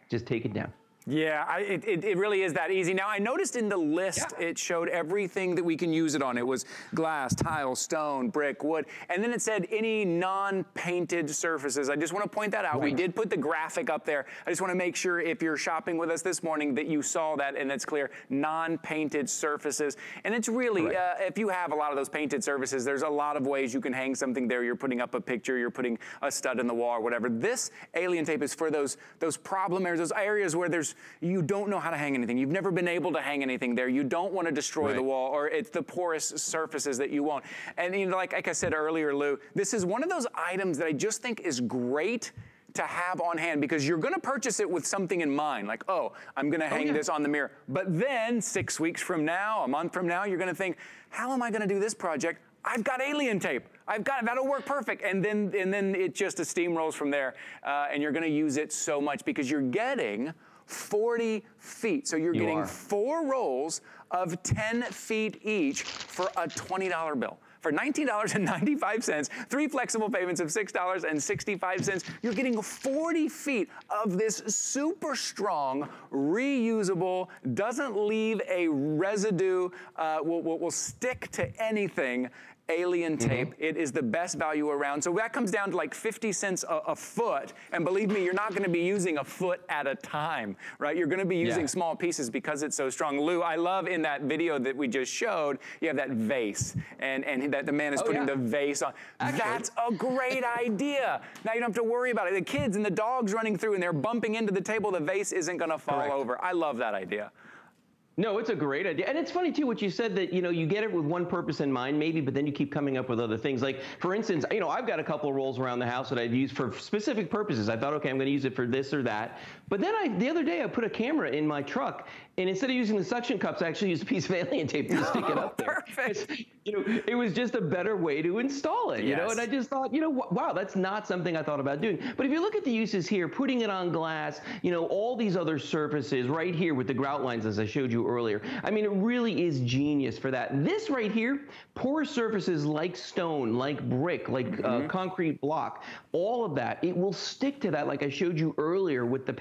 just take it down. Yeah, I, it, it really is that easy. Now, I noticed in the list, yeah. it showed everything that we can use it on. It was glass, tile, stone, brick, wood, and then it said any non-painted surfaces. I just want to point that out. Right. We did put the graphic up there. I just want to make sure if you're shopping with us this morning that you saw that and it's clear, non-painted surfaces. And it's really, right. uh, if you have a lot of those painted surfaces, there's a lot of ways you can hang something there. You're putting up a picture, you're putting a stud in the wall or whatever. This alien tape is for those, those problem areas, those areas where there's you don't know how to hang anything. You've never been able to hang anything there. You don't want to destroy right. the wall or it's the porous surfaces that you want. And you know, like, like I said earlier, Lou, this is one of those items that I just think is great to have on hand because you're going to purchase it with something in mind, like, oh, I'm going to oh, hang oh, yeah. this on the mirror. But then six weeks from now, a month from now, you're going to think, how am I going to do this project? I've got alien tape. I've got it. That'll work perfect. And then, and then it just steamrolls from there. Uh, and you're going to use it so much because you're getting 40 feet. So you're you getting are. four rolls of 10 feet each for a $20 bill. For $19.95, three flexible payments of $6.65, you're getting 40 feet of this super strong, reusable, doesn't leave a residue, uh, will, will, will stick to anything alien mm-hmm. tape. Mm -hmm. It is the best value around. So that comes down to like 50 cents a, a foot. And believe me, you're not going to be using a foot at a time, right? You're going to be using yeah. small pieces because it's so strong. Lou, I love in that video that we just showed, you have that vase and, and that the man is oh, putting yeah. the vase on. Actually. That's a great idea. Now you don't have to worry about it. The kids and the dogs running through and they're bumping into the table, the vase isn't going to fall Correct. over. I love that idea. No, it's a great idea. And it's funny too what you said that, you know, you get it with one purpose in mind maybe, but then you keep coming up with other things. Like for instance, you know, I've got a couple of rolls around the house that I've used for specific purposes. I thought, okay, I'm going to use it for this or that. But then I the other day I put a camera in my truck and instead of using the suction cups, I actually used a piece of alien tape to stick it up there. Perfect. You know, it was just a better way to install it, you yes. know, and I just thought, you know, wow, that's not something I thought about doing. But if you look at the uses here, putting it on glass, you know, all these other surfaces right here with the grout lines, as I showed you earlier, I mean, it really is genius for that. This right here, porous surfaces like stone, like brick, like mm -hmm. uh, mm-hmm. concrete block, all of that, it will stick to that like I showed you earlier with the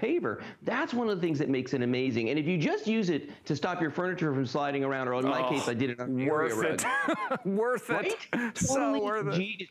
That's one of the things that makes it amazing. And if you just use it to stop your furniture from sliding around, or in my oh, case, I did it on worth it. worth it. Right? Totally so worth it.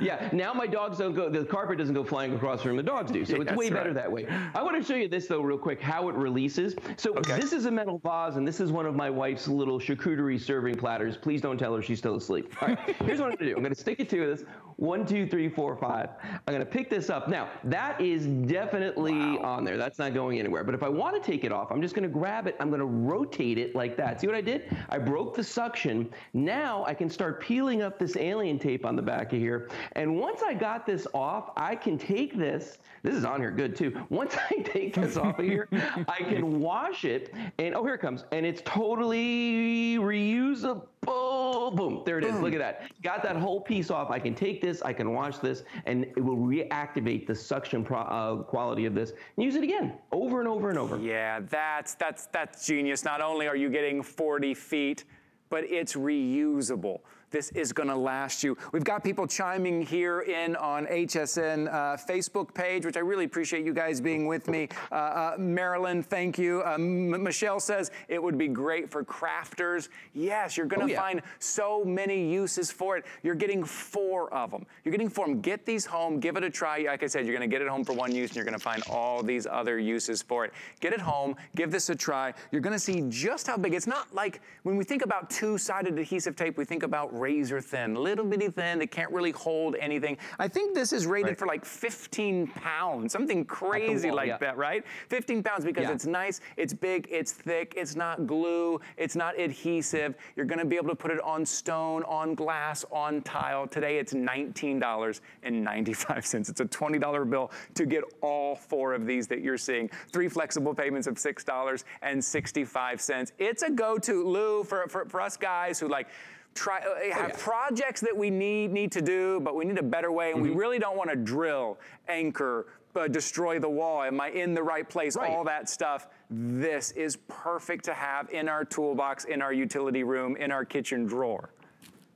Yeah, now my dogs don't go, the carpet doesn't go flying across the room, the dogs do. So Yeah, it's way that's better right. that way. I want to show you this though, real quick, how it releases. So Okay. this is a metal vase, and this is one of my wife's little charcuterie serving platters. Please don't tell her she's still asleep. All right, here's what I'm gonna do. I'm gonna stick it to this. One, two, three, four, five. I'm gonna pick this up. Now, that is definitely on there. That's not going anywhere. But if I want to take it off, I'm just gonna grab it. I'm gonna rotate it like that. See what I did? I broke the suction. Now I can start peeling up this alien tape on the back of here. And once I got this off, I can take this. This is on here good too. Once I take this off of here, I can wash it. And oh, here it comes. And it's totally reusable. Boom. There it is. Look at that. Got that whole piece off. I can take this, I can wash this, and it will reactivate the suction pro- uh, quality of this and use it again over and over and over. Yeah, that's that's that's genius. Not only are you getting 40 feet, but it's reusable. This is going to last you. We've got people chiming here in on HSN uh, Facebook page, which I really appreciate you guys being with me. Uh, uh, Marilyn, thank you. Uh, Michelle says it would be great for crafters. Yes, you're going to Oh, yeah. find so many uses for it. You're getting four of them. You're getting four of them. Get these home, give it a try. Like I said, you're going to get it home for one use and you're going to find all these other uses for it. Get it home, give this a try. You're going to see just how big. It's not like when we think about two-sided adhesive tape, we think about razor thin, little bitty thin. It can't really hold anything. I think this is rated Right. for like 15 pounds, something crazy wall, like yeah. that, right? 15 pounds because Yeah. it's nice, it's big, it's thick, it's not glue, it's not adhesive. You're gonna be able to put it on stone, on glass, on tile. Today it's $19.95. It's a $20 bill to get all four of these that you're seeing. Three flexible payments of $6.65. It's a go-to, Lou, for, for, for us guys who like, Try, uh, have yeah. projects that we need need to do, but we need a better way, and we really don't want to drill, anchor, uh, destroy the wall. Am I in the right place? Right. All that stuff. This is perfect to have in our toolbox, in our utility room, in our kitchen drawer.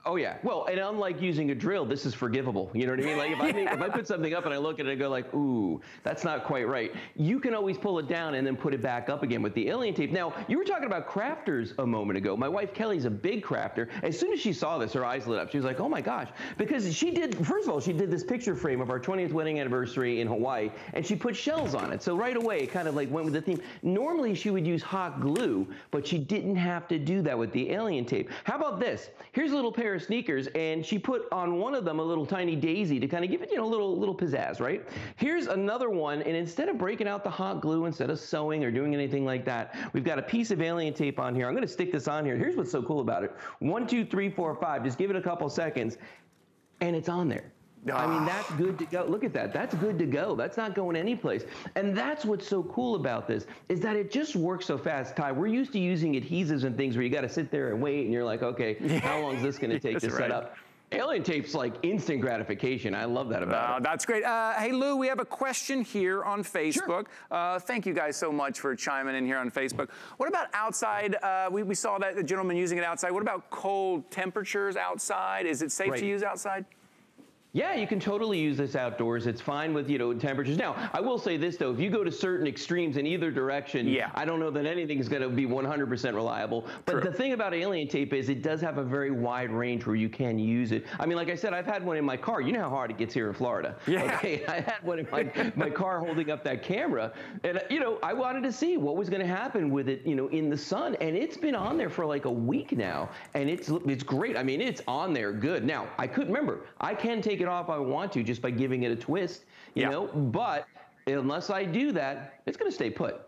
Oh yeah. Well, and unlike using a drill, this is forgivable. You know what I mean? Like if I make, if I put something up and I look at it and go like, ooh, that's not quite right. You can always pull it down and then put it back up again with the alien tape. Now, you were talking about crafters a moment ago. My wife Kelly's a big crafter. As soon as she saw this, her eyes lit up. She was like, oh my gosh, because she did. First of all, she did this picture frame of our 20th wedding anniversary in Hawaii, and she put shells on it. So right away, it kind of like went with the theme. Normally, she would use hot glue, but she didn't have to do that with the alien tape. How about this? Here's a little pair of sneakers, and she put on one of them a little tiny daisy to kind of give it, you know, a little little pizzazz, right? Here's another one, and instead of breaking out the hot glue, instead of sewing or doing anything like that, we've got a piece of alien tape on here. I'm going to stick this on here. Here's what's so cool about it: one, two, three, four, five. Just give it a couple seconds, and it's on there. I mean, that's good to go. Look at that. That's good to go. That's not going anyplace. And that's what's so cool about this is that it just works so fast. Ty, we're used to using adhesives and things where you got to sit there and wait, and you're like, okay, how long is this going to take to That's set right. up? Alien tape's like instant gratification. I love that about Uh, it. that's great. Uh, hey, Lou, we have a question here on Facebook. Uh, thank you guys so much for chiming in here on Facebook. What about outside? Uh, we, we saw that the gentleman using it outside. What about cold temperatures outside? Is it safe Right. to use outside? Yeah, you can totally use this outdoors. It's fine with, you know, temperatures. Now, I will say this though, if you go to certain extremes in either direction, Yeah. I don't know that anything is going to be 100% reliable. But True. the thing about alien tape is it does have a very wide range where you can use it. I mean, like I said, I've had one in my car. You know how hard it gets here in Florida. Yeah. Okay, I had one in my, my car holding up that camera. And, you know, I wanted to see what was going to happen with it, you know, in the sun. And it's been on there for like a week now. And it's, it's great. I mean, it's on there good. Now, I could remember, I can take it off I want to just by giving it a twist, you Yeah. know, but unless I do that, it's going to stay put.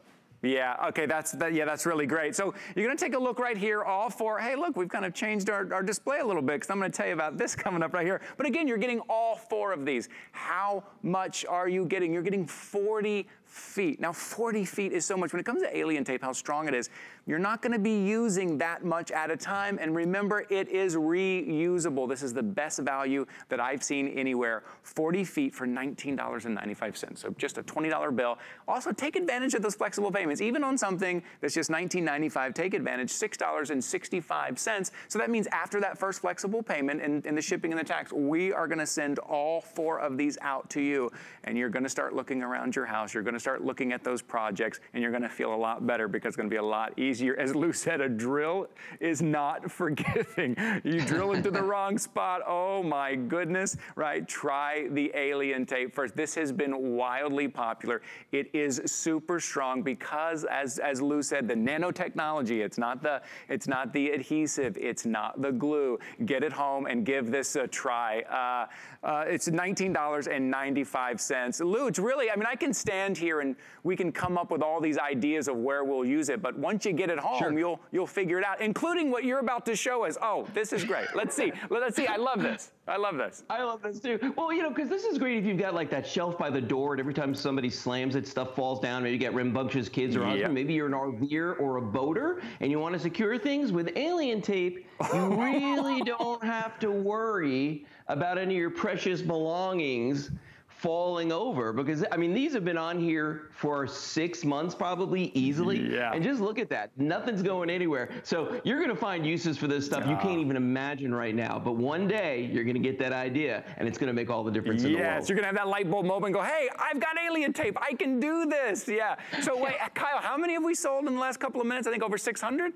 Yeah, okay, that's that, yeah, that's really great. So you're gonna take a look right here, all four. Hey, look, we've kind of changed our, our display a little bit because I'm gonna tell you about this coming up right here. But again, you're getting all four of these. How much are you getting? You're getting 40 feet. Now, 40 feet is so much. When it comes to alien tape, how strong it is, you're not gonna be using that much at a time. And remember, it is reusable. This is the best value that I've seen anywhere. 40 feet for $19.95. So just a $20 bill. Also, take advantage of those flexible payments. even on something that's just $19.95. Take advantage, $6.65. So that means after that first flexible payment and, and the shipping and the tax, we are going to send all four of these out to you. And you're going to start looking around your house. You're going to start looking at those projects, and you're going to feel a lot better because it's going to be a lot easier. As Lou said, a drill is not forgiving. You drill into the wrong spot. Oh my goodness, right? Try the alien tape first. This has been wildly popular. It is super strong because, as, as Lou said, the nanotechnology, it's not the, it's not the adhesive, it's not the glue. Get it home and give this a try. Uh, uh, it's $19.95. Lou, it's really, I mean, I can stand here and we can come up with all these ideas of where we'll use it, but once you get it home, sure. you'll, you'll figure it out, including what you're about to show us. Oh, this is great. Let's see. Let's see. I love this. I love this. I love this too. Well, you know, because this is great if you've got like that shelf by the door, and every time somebody slams it, stuff falls down. Maybe you get rambunctious kids or husband. Maybe you're an RVer or a boater, and you want to secure things with alien tape. You really don't have to worry about any of your precious belongings falling over because I mean these have been on here for six months probably easily. Yeah. And just look at that. Nothing's going anywhere. So you're gonna find uses for this stuff you can't even imagine right now. But one day you're gonna get that idea and it's gonna make all the difference yes, in the world. Yes, you're gonna have that light bulb moment and go, hey, I've got alien tape. I can do this. Yeah. So wait, Kyle, how many have we sold in the last couple of minutes? I think over 600?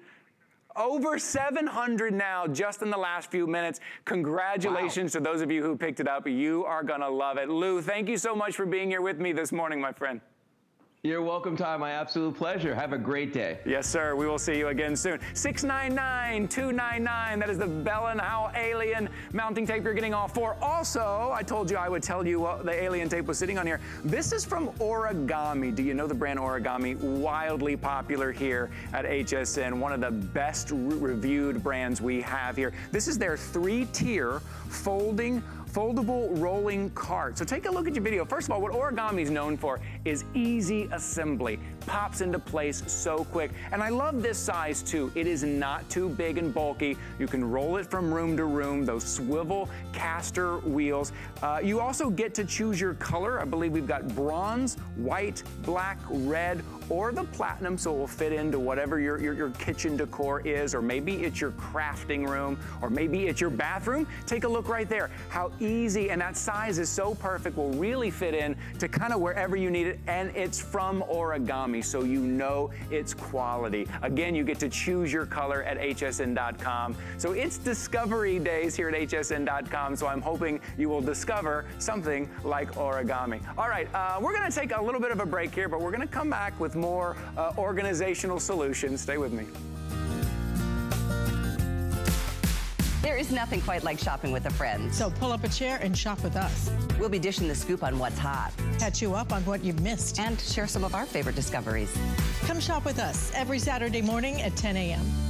Over 700 now just in the last few minutes. Congratulations wow. to those of you who picked it up. You are going to love it. Lou, thank you so much for being here with me this morning, my friend. You're welcome, Ty. My absolute pleasure. Have a great day. Yes, sir. We will see you again soon. 699-299. That is the Bell & Howell Alien mounting tape you're getting all four. Also, I told you I would tell you what the alien tape was sitting on here. This is from Origami. Do you know the brand Origami? Wildly popular here at HSN. One of the best reviewed brands we have here. This is their three-tier folding foldable rolling cart. So take a look at your video. First of all, what origami is known for is easy assembly. Pops into place so quick. And I love this size too. It is not too big and bulky. You can roll it from room to room, those swivel caster wheels. Uh, you also get to choose your color. I believe we've got bronze, white, black, red, or the platinum so it will fit into whatever your, your, your, kitchen decor is, or maybe it's your crafting room, or maybe it's your bathroom. Take a look right there. How easy, and that size is so perfect, will really fit in to kind of wherever you need it, and it's from Origami, so you know it's quality. Again, you get to choose your color at hsn.com. So it's discovery days here at hsn.com, so I'm hoping you will discover something like origami. All right, uh, we're gonna take a little bit of a break here, but we're gonna come back with more uh, organizational solutions. Stay with me. There is nothing quite like shopping with a friend. So pull up a chair and shop with us. We'll be dishing the scoop on what's hot. Catch you up on what you've missed. And share some of our favorite discoveries. Come shop with us every Saturday morning at 10 a.m.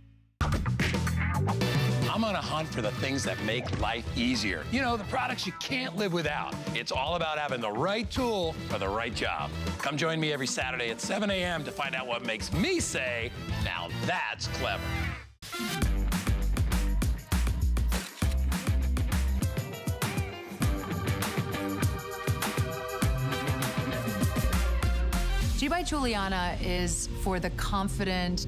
I'm on a hunt for the things that make life easier. You know, the products you can't live without. It's all about having the right tool for the right job. Come join me every Saturday at 7 a.m. to find out what makes me say, now that's clever. G by Giuliana is for the confident,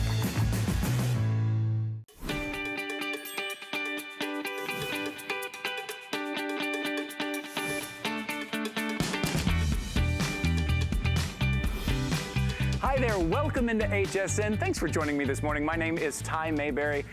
Into HSN. Thanks for joining me this morning. My name is Ty Mayberry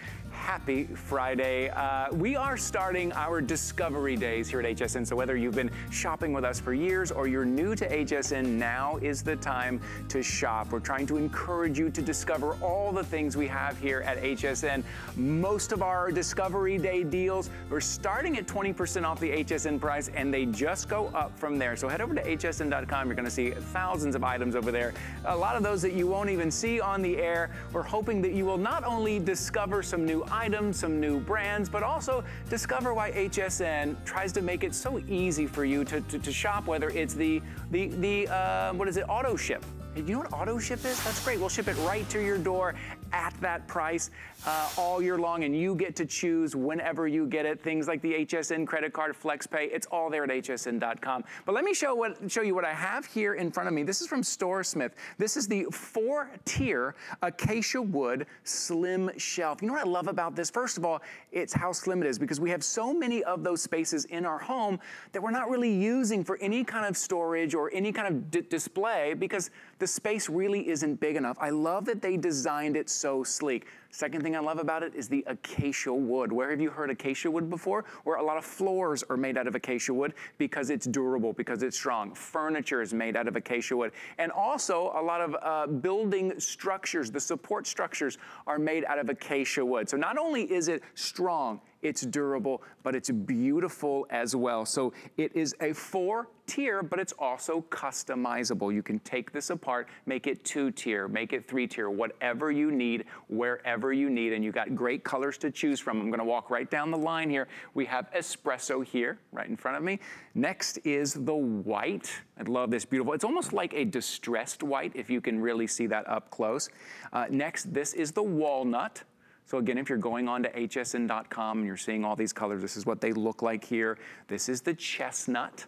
happy Friday. Uh, we are starting our discovery days here at HSN. So whether you've been shopping with us for years or you're new to HSN, now is the time to shop. We're trying to encourage you to discover all the things we have here at HSN. Most of our discovery day deals, we're starting at 20% off the HSN price and they just go up from there. So head over to hsn.com. You're gonna see thousands of items over there. A lot of those that you won't even see on the air. We're hoping that you will not only discover some new items, items, some new brands, but also discover why HSN tries to make it so easy for you to, to, to shop, whether it's the, the, the uh, what is it, auto ship. You know what auto ship is? That's great. We'll ship it right to your door at that price uh, all year long, and you get to choose whenever you get it. Things like the HSN credit card, FlexPay, it's all there at hsn.com. But let me show what show you what I have here in front of me. This is from StoreSmith. This is the four-tier acacia wood slim shelf. You know what I love about this? First of all, it's how slim it is because we have so many of those spaces in our home that we're not really using for any kind of storage or any kind of display because the space really isn't big enough. I love that they designed it sleek. Second thing I love about it is the acacia wood. Where have you heard acacia wood before? Where a lot of floors are made out of acacia wood because it's durable, because it's strong. Furniture is made out of acacia wood. And also a lot of uh, building structures, the support structures are made out of acacia wood. So not only is it strong, it's durable, but it's beautiful as well. So it is a four tier, but it's also customizable. You can take this apart, make it two tier, make it three tier, whatever you need, wherever you need, and you got great colors to choose from. I'm gonna walk right down the line here. We have espresso here, right in front of me. Next is the white. I love this beautiful. It's almost like a distressed white, if you can really see that up close. Uh, next, this is the walnut. So again, if you're going on to hsn.com and you're seeing all these colors, this is what they look like here. This is the chestnut.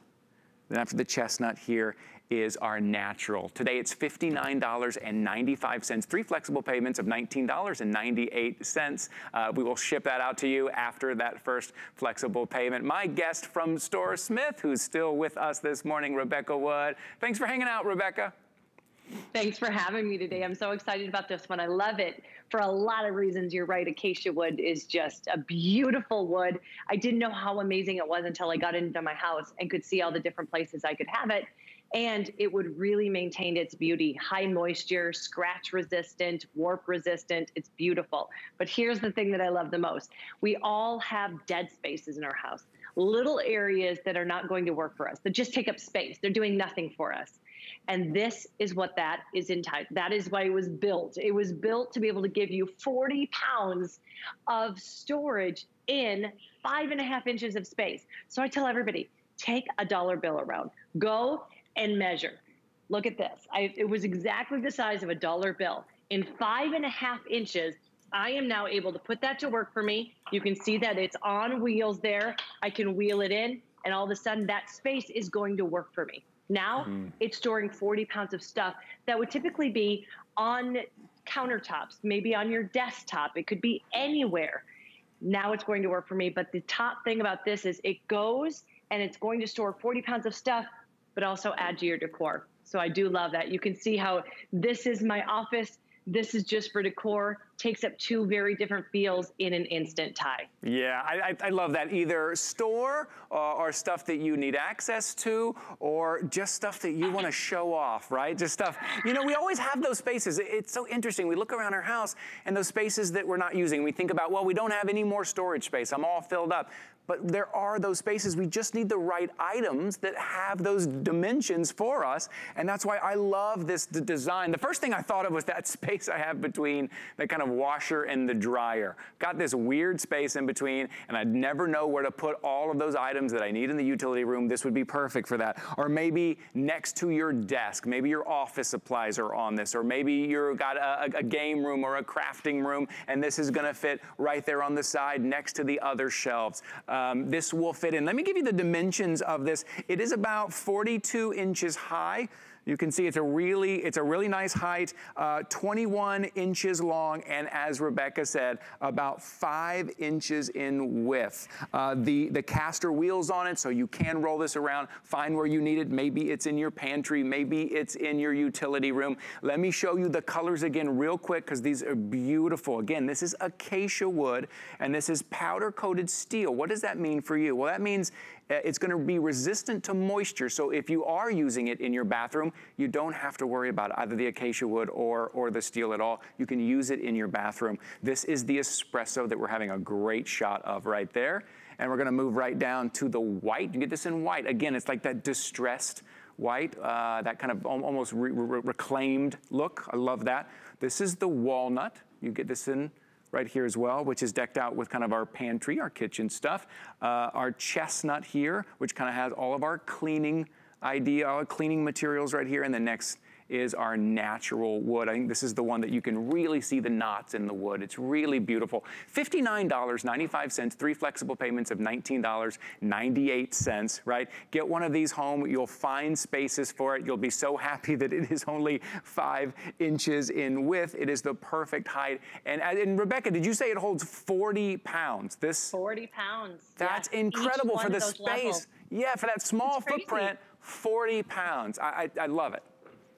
Then after the chestnut here is our natural. Today it's $59.95, three flexible payments of $19.98. Uh, we will ship that out to you after that first flexible payment. My guest from StoreSmith, who's still with us this morning, Rebecca Wood. Thanks for hanging out, Rebecca. Thanks for having me today. I'm so excited about this one. I love it for a lot of reasons. You're right. Acacia wood is just a beautiful wood. I didn't know how amazing it was until I got into my house and could see all the different places I could have it. And it would really maintain its beauty. High moisture, scratch resistant, warp resistant. It's beautiful. But here's the thing that I love the most. We all have dead spaces in our house little areas that are not going to work for us, that just take up space. They're doing nothing for us. And this is what that is type. That is why it was built. It was built to be able to give you 40 pounds of storage in five and a half inches of space. So I tell everybody, take a dollar bill around, go and measure. Look at this. I, it was exactly the size of a dollar bill. In five and a half inches, I am now able to put that to work for me. You can see that it's on wheels there. I can wheel it in, and all of a sudden that space is going to work for me. Now mm-hmm. it's storing 40 pounds of stuff that would typically be on countertops, maybe on your desktop. It could be anywhere. Now it's going to work for me. But the top thing about this is it goes and it's going to store 40 pounds of stuff, but also add to your decor. So I do love that. You can see how this is my office this is just for decor takes up two very different feels in an instant Ty. Yeah, I, I, love that. Either store or, uh, or, stuff that you need access to or just stuff that you want to show off, right? Just stuff, you know, we always have those spaces. It's so interesting. We look around our house and those spaces that we're not using, we think about, well, we don't have any more storage space. I'm all filled up but there are those spaces. We just need the right items that have those dimensions for us. And that's why I love this design. The first thing I thought of was that space I have between the kind of washer and the dryer. Got this weird space in between, and I'd never know where to put all of those items that I need in the utility room. This would be perfect for that. Or maybe next to your desk, maybe your office supplies are on this, or maybe you've got a, a game room or a crafting room, and this is gonna fit right there on the side next to the other shelves. Uh, um, this will fit in. Let me give you the dimensions of this. It is about 42 inches high You can see it's a really, it's a really nice height, uh, 21 inches long, and as Rebecca said, about five inches in width. Uh, the, the caster wheels on it, so you can roll this around, find where you need it. Maybe it's in your pantry, maybe it's in your utility room. Let me show you the colors again real quick, because these are beautiful. Again, this is acacia wood, and this is powder-coated steel. What does that mean for you? Well, that means it's going to be resistant to moisture. So if you are using it in your bathroom, you don't have to worry about either the acacia wood or, or the steel at all. You can use it in your bathroom. This is the espresso that we're having a great shot of right there. And we're gonna move right down to the white. You get this in white. Again, it's like that distressed white, uh, that kind of almost re re reclaimed look. I love that. This is the walnut. You get this in right here as well, which is decked out with kind of our pantry, our kitchen stuff. Uh, our chestnut here, which kind of has all of our cleaning idea, cleaning materials right here. And the next is our natural wood. I think this is the one that you can really see the knots in the wood. It's really beautiful. $59.95, three flexible payments of $19.98, right? Get one of these home. You'll find spaces for it. You'll be so happy that it is only five inches in width. It is the perfect height. And, and Rebecca, did you say it holds 40 pounds? This 40 pounds. That's yeah. incredible for the space. Levels. Yeah, for that small footprint, 40 pounds. I, I, I love it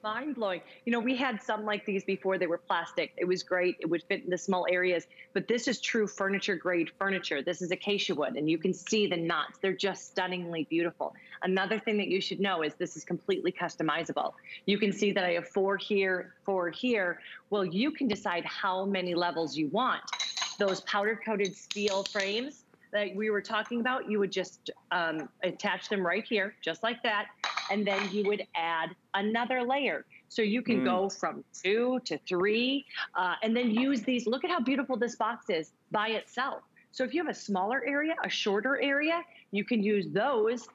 mind blowing. You know, we had some like these before. They were plastic. It was great. It would fit in the small areas. But this is true furniture grade furniture. This is acacia wood, and you can see the knots. They're just stunningly beautiful. Another thing that you should know is this is completely customizable. You can see that I have four here, four here. Well, you can decide how many levels you want. Those powder coated steel frames that we were talking about, you would just um, attach them right here, just like that and then you would add another layer. So you can mm. go from two to three, uh, and then use these. Look at how beautiful this box is by itself. So if you have a smaller area, a shorter area, you can use those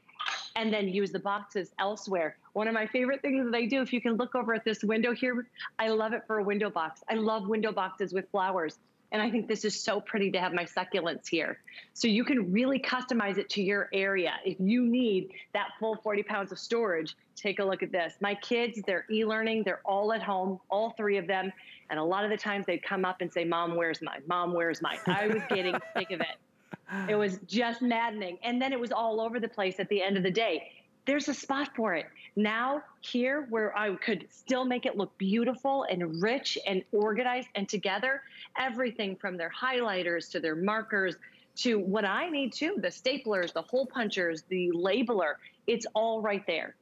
and then use the boxes elsewhere. One of my favorite things that I do, if you can look over at this window here, I love it for a window box. I love window boxes with flowers. And I think this is so pretty to have my succulents here. So you can really customize it to your area. If you need that full 40 pounds of storage, take a look at this. My kids, they're e-learning, they're all at home, all three of them. And a lot of the times they'd come up and say, Mom, where's mine? Mom, where's mine? I was getting sick of it. It was just maddening. And then it was all over the place at the end of the day there's a spot for it. Now, here where I could still make it look beautiful and rich and organized and together, everything from their highlighters to their markers to what I need too the staplers, the hole punchers, the labeler it's all right there.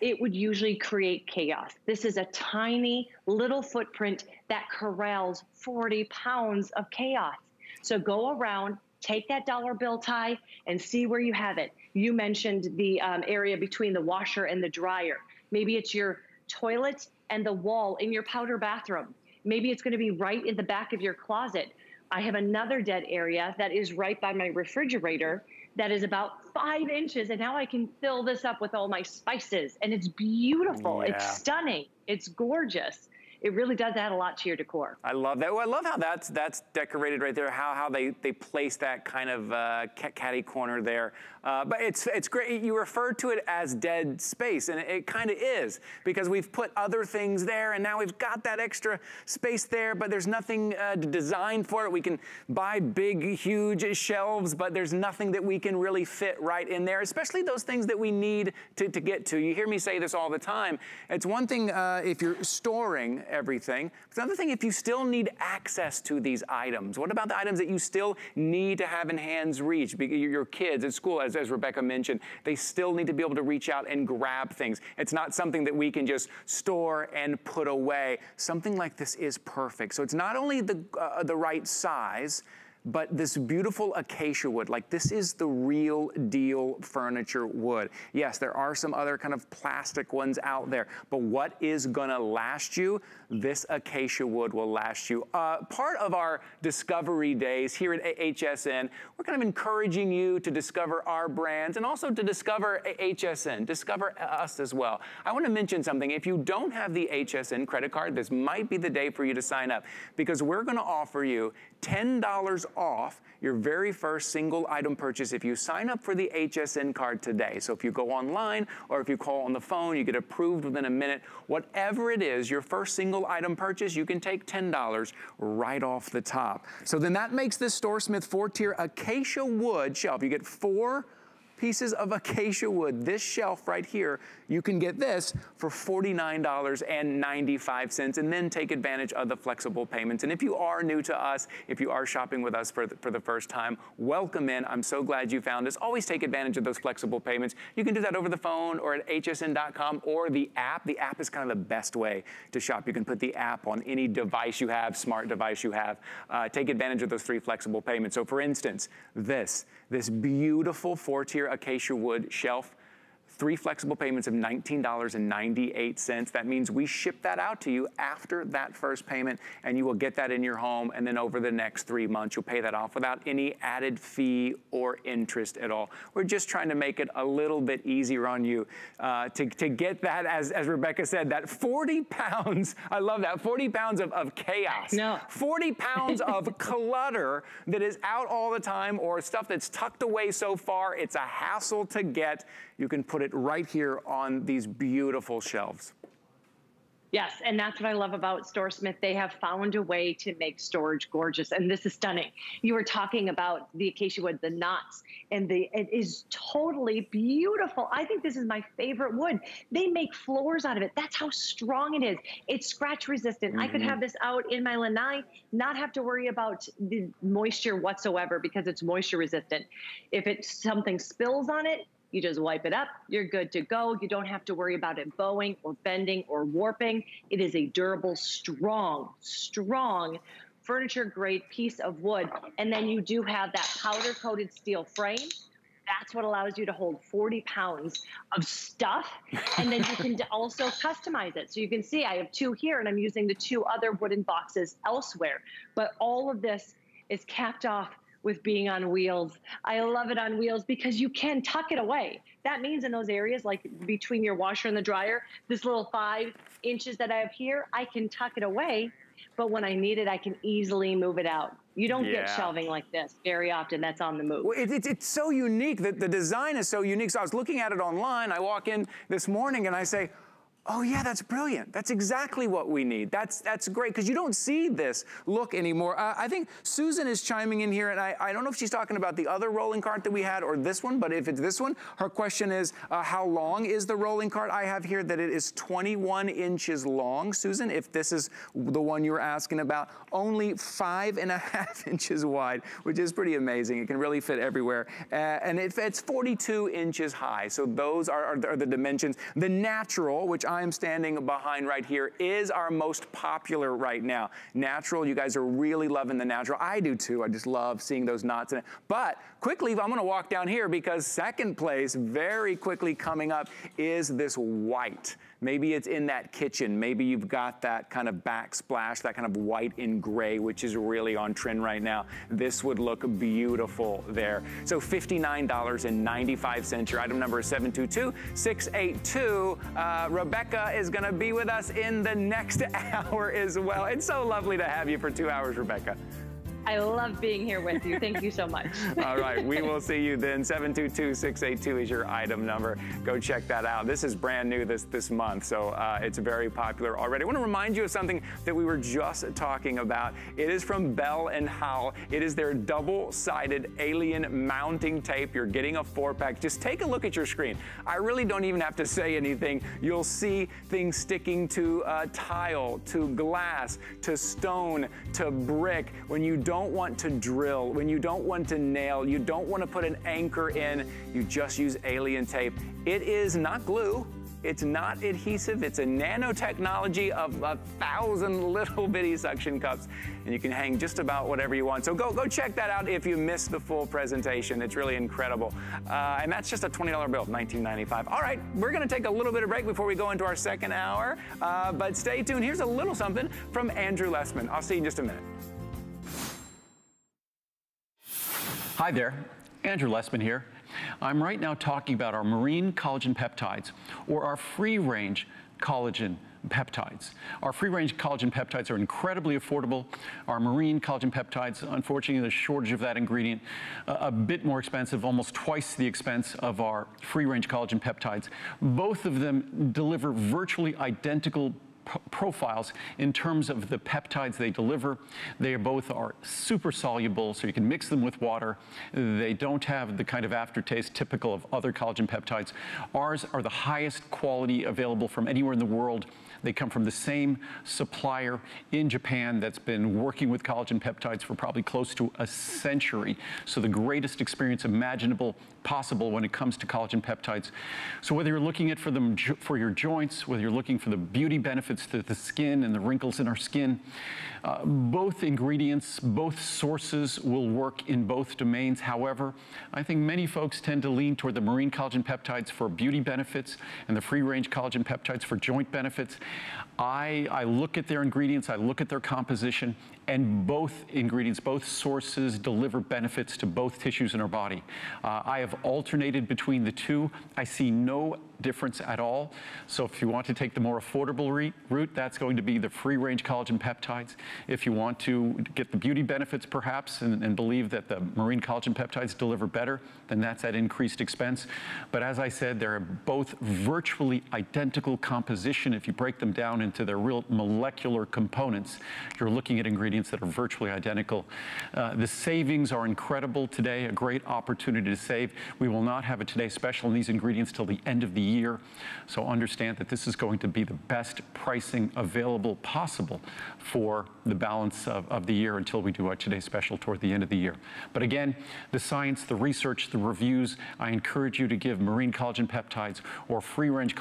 It would usually create chaos. This is a tiny little footprint that corrals 40 pounds of chaos. So go around, take that dollar bill Ty and see where you have it. You mentioned the um, area between the washer and the dryer. Maybe it's your toilet and the wall in your powder bathroom. Maybe it's going to be right in the back of your closet. I have another dead area that is right by my refrigerator that is about five inches. And now I can fill this up with all my spices. And it's beautiful. Yeah. It's stunning. It's gorgeous it really does add a lot to your decor. I love that. Well, I love how that's that's decorated right there. How how they they place that kind of uh, caddy corner there. Uh, but it's it's great. You referred to it as dead space, and it, it kind of is because we've put other things there, and now we've got that extra space there. But there's nothing uh, designed for it. We can buy big, huge shelves, but there's nothing that we can really fit right in there. Especially those things that we need to, to get to. You hear me say this all the time. It's one thing uh, if you're storing everything. It's another thing if you still need access to these items. What about the items that you still need to have in hands reach? Your kids at school, as, as Rebecca mentioned, they still need to be able to reach out and grab things. It's not something that we can just store and put away. Something like this is perfect. So it's not only the, uh, the right size, but this beautiful acacia wood, like this is the real deal furniture wood. Yes, there are some other kind of plastic ones out there, but what is gonna last you? This acacia wood will last you. Uh, part of our discovery days here at HSN, we're kind of encouraging you to discover our brands and also to discover HSN, discover us as well. I wanna mention something. If you don't have the HSN credit card, this might be the day for you to sign up because we're gonna offer you $10 off your very first single item purchase if you sign up for the HSN card today. So if you go online or if you call on the phone, you get approved within a minute. Whatever it is, your first single item purchase, you can take $10 right off the top. So then that makes this StoreSmith four-tier acacia wood shelf. You get four pieces of acacia wood, this shelf right here, you can get this for $49.95 and then take advantage of the flexible payments. And if you are new to us, if you are shopping with us for the, for the first time, welcome in. I'm so glad you found us. Always take advantage of those flexible payments. You can do that over the phone or at hsn.com or the app. The app is kind of the best way to shop. You can put the app on any device you have, smart device you have. Uh, take advantage of those three flexible payments. So for instance, this, this beautiful four-tier acacia wood shelf three flexible payments of $19.98. That means we ship that out to you after that first payment and you will get that in your home and then over the next three months you'll pay that off without any added fee or interest at all. We're just trying to make it a little bit easier on you uh, to, to get that, as, as Rebecca said, that 40 pounds, I love that, 40 pounds of, of chaos. No. 40 pounds of clutter that is out all the time or stuff that's tucked away so far, it's a hassle to get. You can put it right here on these beautiful shelves. Yes, and that's what I love about StoreSmith. They have found a way to make storage gorgeous, and this is stunning. You were talking about the acacia wood, the knots, and the it is totally beautiful. I think this is my favorite wood. They make floors out of it. That's how strong it is. It's scratch resistant. Mm -hmm. I could mm-hmm. have this out in my lanai, not have to worry about the moisture whatsoever because it's moisture resistant. If it something spills on it, you just wipe it up, you're good to go. You don't have to worry about it bowing or bending or warping. It is a durable, strong, strong furniture grade piece of wood. And then you do have that powder coated steel frame. That's what allows you to hold 40 pounds of stuff. And then you can also customize it. So you can see I have two here and I'm using the two other wooden boxes elsewhere. But all of this is capped off with being on wheels. I love it on wheels because you can tuck it away. That means in those areas, like between your washer and the dryer, this little five inches that I have here, I can tuck it away. But when I need it, I can easily move it out. You don't yeah. get shelving like this very often. That's on the move. Well, it, it, it's so unique that the design is so unique. So I was looking at it online. I walk in this morning and I say, Oh yeah, that's brilliant. That's exactly what we need. That's that's great because you don't see this look anymore. Uh, I think Susan is chiming in here, and I, I don't know if she's talking about the other rolling cart that we had or this one, but if it's this one, her question is, uh, how long is the rolling cart? I have here that it is 21 inches long, Susan, if this is the one you were asking about. Only five and a half inches wide, which is pretty amazing. It can really fit everywhere. Uh, and it, it's 42 inches high, so those are, are, are the dimensions. The natural, which I'm standing behind right here is our most popular right now. Natural, you guys are really loving the natural. I do too. I just love seeing those knots in it. But quickly, I'm gonna walk down here because second place, very quickly coming up, is this white. Maybe it's in that kitchen. Maybe you've got that kind of backsplash, that kind of white and gray, which is really on trend right now. This would look beautiful there. So $59.95. Your item number is 722-682. Uh, Rebecca is gonna be with us in the next hour as well. It's so lovely to have you for two hours, Rebecca. I love being here with you. Thank you so much. All right, we will see you then. 722-682 is your item number. Go check that out. This is brand new this, this month, so uh, it's very popular already. I want to remind you of something that we were just talking about. It is from Bell and Howell. It is their double-sided alien mounting tape. You're getting a four-pack. Just take a look at your screen. I really don't even have to say anything. You'll see things sticking to uh, tile, to glass, to stone, to brick. When you don't don't want to drill, when you don't want to nail, you don't want to put an anchor in, you just use alien tape. It is not glue. It's not adhesive. It's a nanotechnology of a thousand little bitty suction cups, and you can hang just about whatever you want. So go, go check that out if you missed the full presentation. It's really incredible. Uh, and that's just a $20 bill, $19.95. All right, we're going to take a little bit of break before we go into our second hour, uh, but stay tuned. Here's a little something from Andrew Lessman. I'll see you in just a minute. Hi there, Andrew Lessman here. I'm right now talking about our marine collagen peptides or our free range collagen peptides. Our free-range collagen peptides are incredibly affordable. Our marine collagen peptides, unfortunately, a shortage of that ingredient, uh, a bit more expensive, almost twice the expense of our free-range collagen peptides. Both of them deliver virtually identical profiles in terms of the peptides they deliver. They both are super soluble, so you can mix them with water. They don't have the kind of aftertaste typical of other collagen peptides. Ours are the highest quality available from anywhere in the world. They come from the same supplier in Japan that's been working with collagen peptides for probably close to a century. So the greatest experience imaginable possible when it comes to collagen peptides. So whether you're looking at for them for your joints, whether you're looking for the beauty benefits to the skin and the wrinkles in our skin, uh, both ingredients, both sources will work in both domains. However, I think many folks tend to lean toward the marine collagen peptides for beauty benefits and the free range collagen peptides for joint benefits. I, I look at their ingredients, I look at their composition, and both ingredients, both sources deliver benefits to both tissues in our body. Uh, I have alternated between the two. I see no difference at all. So if you want to take the more affordable route, that's going to be the free-range collagen peptides. If you want to get the beauty benefits perhaps and, and, believe that the marine collagen peptides deliver better, then that's at increased expense. But as I said, they're both virtually identical composition. If you break them down into their real molecular components, you're looking at ingredients that are virtually identical. Uh, the savings are incredible today, a great opportunity to save. We will not have a Today Special on these ingredients till the end of the year. So understand that this is going to be the best pricing available possible for the balance of, of the year until we do our Today Special toward the end of the year. But again, the science, the research, the reviews, I encourage you to give marine collagen peptides or free-range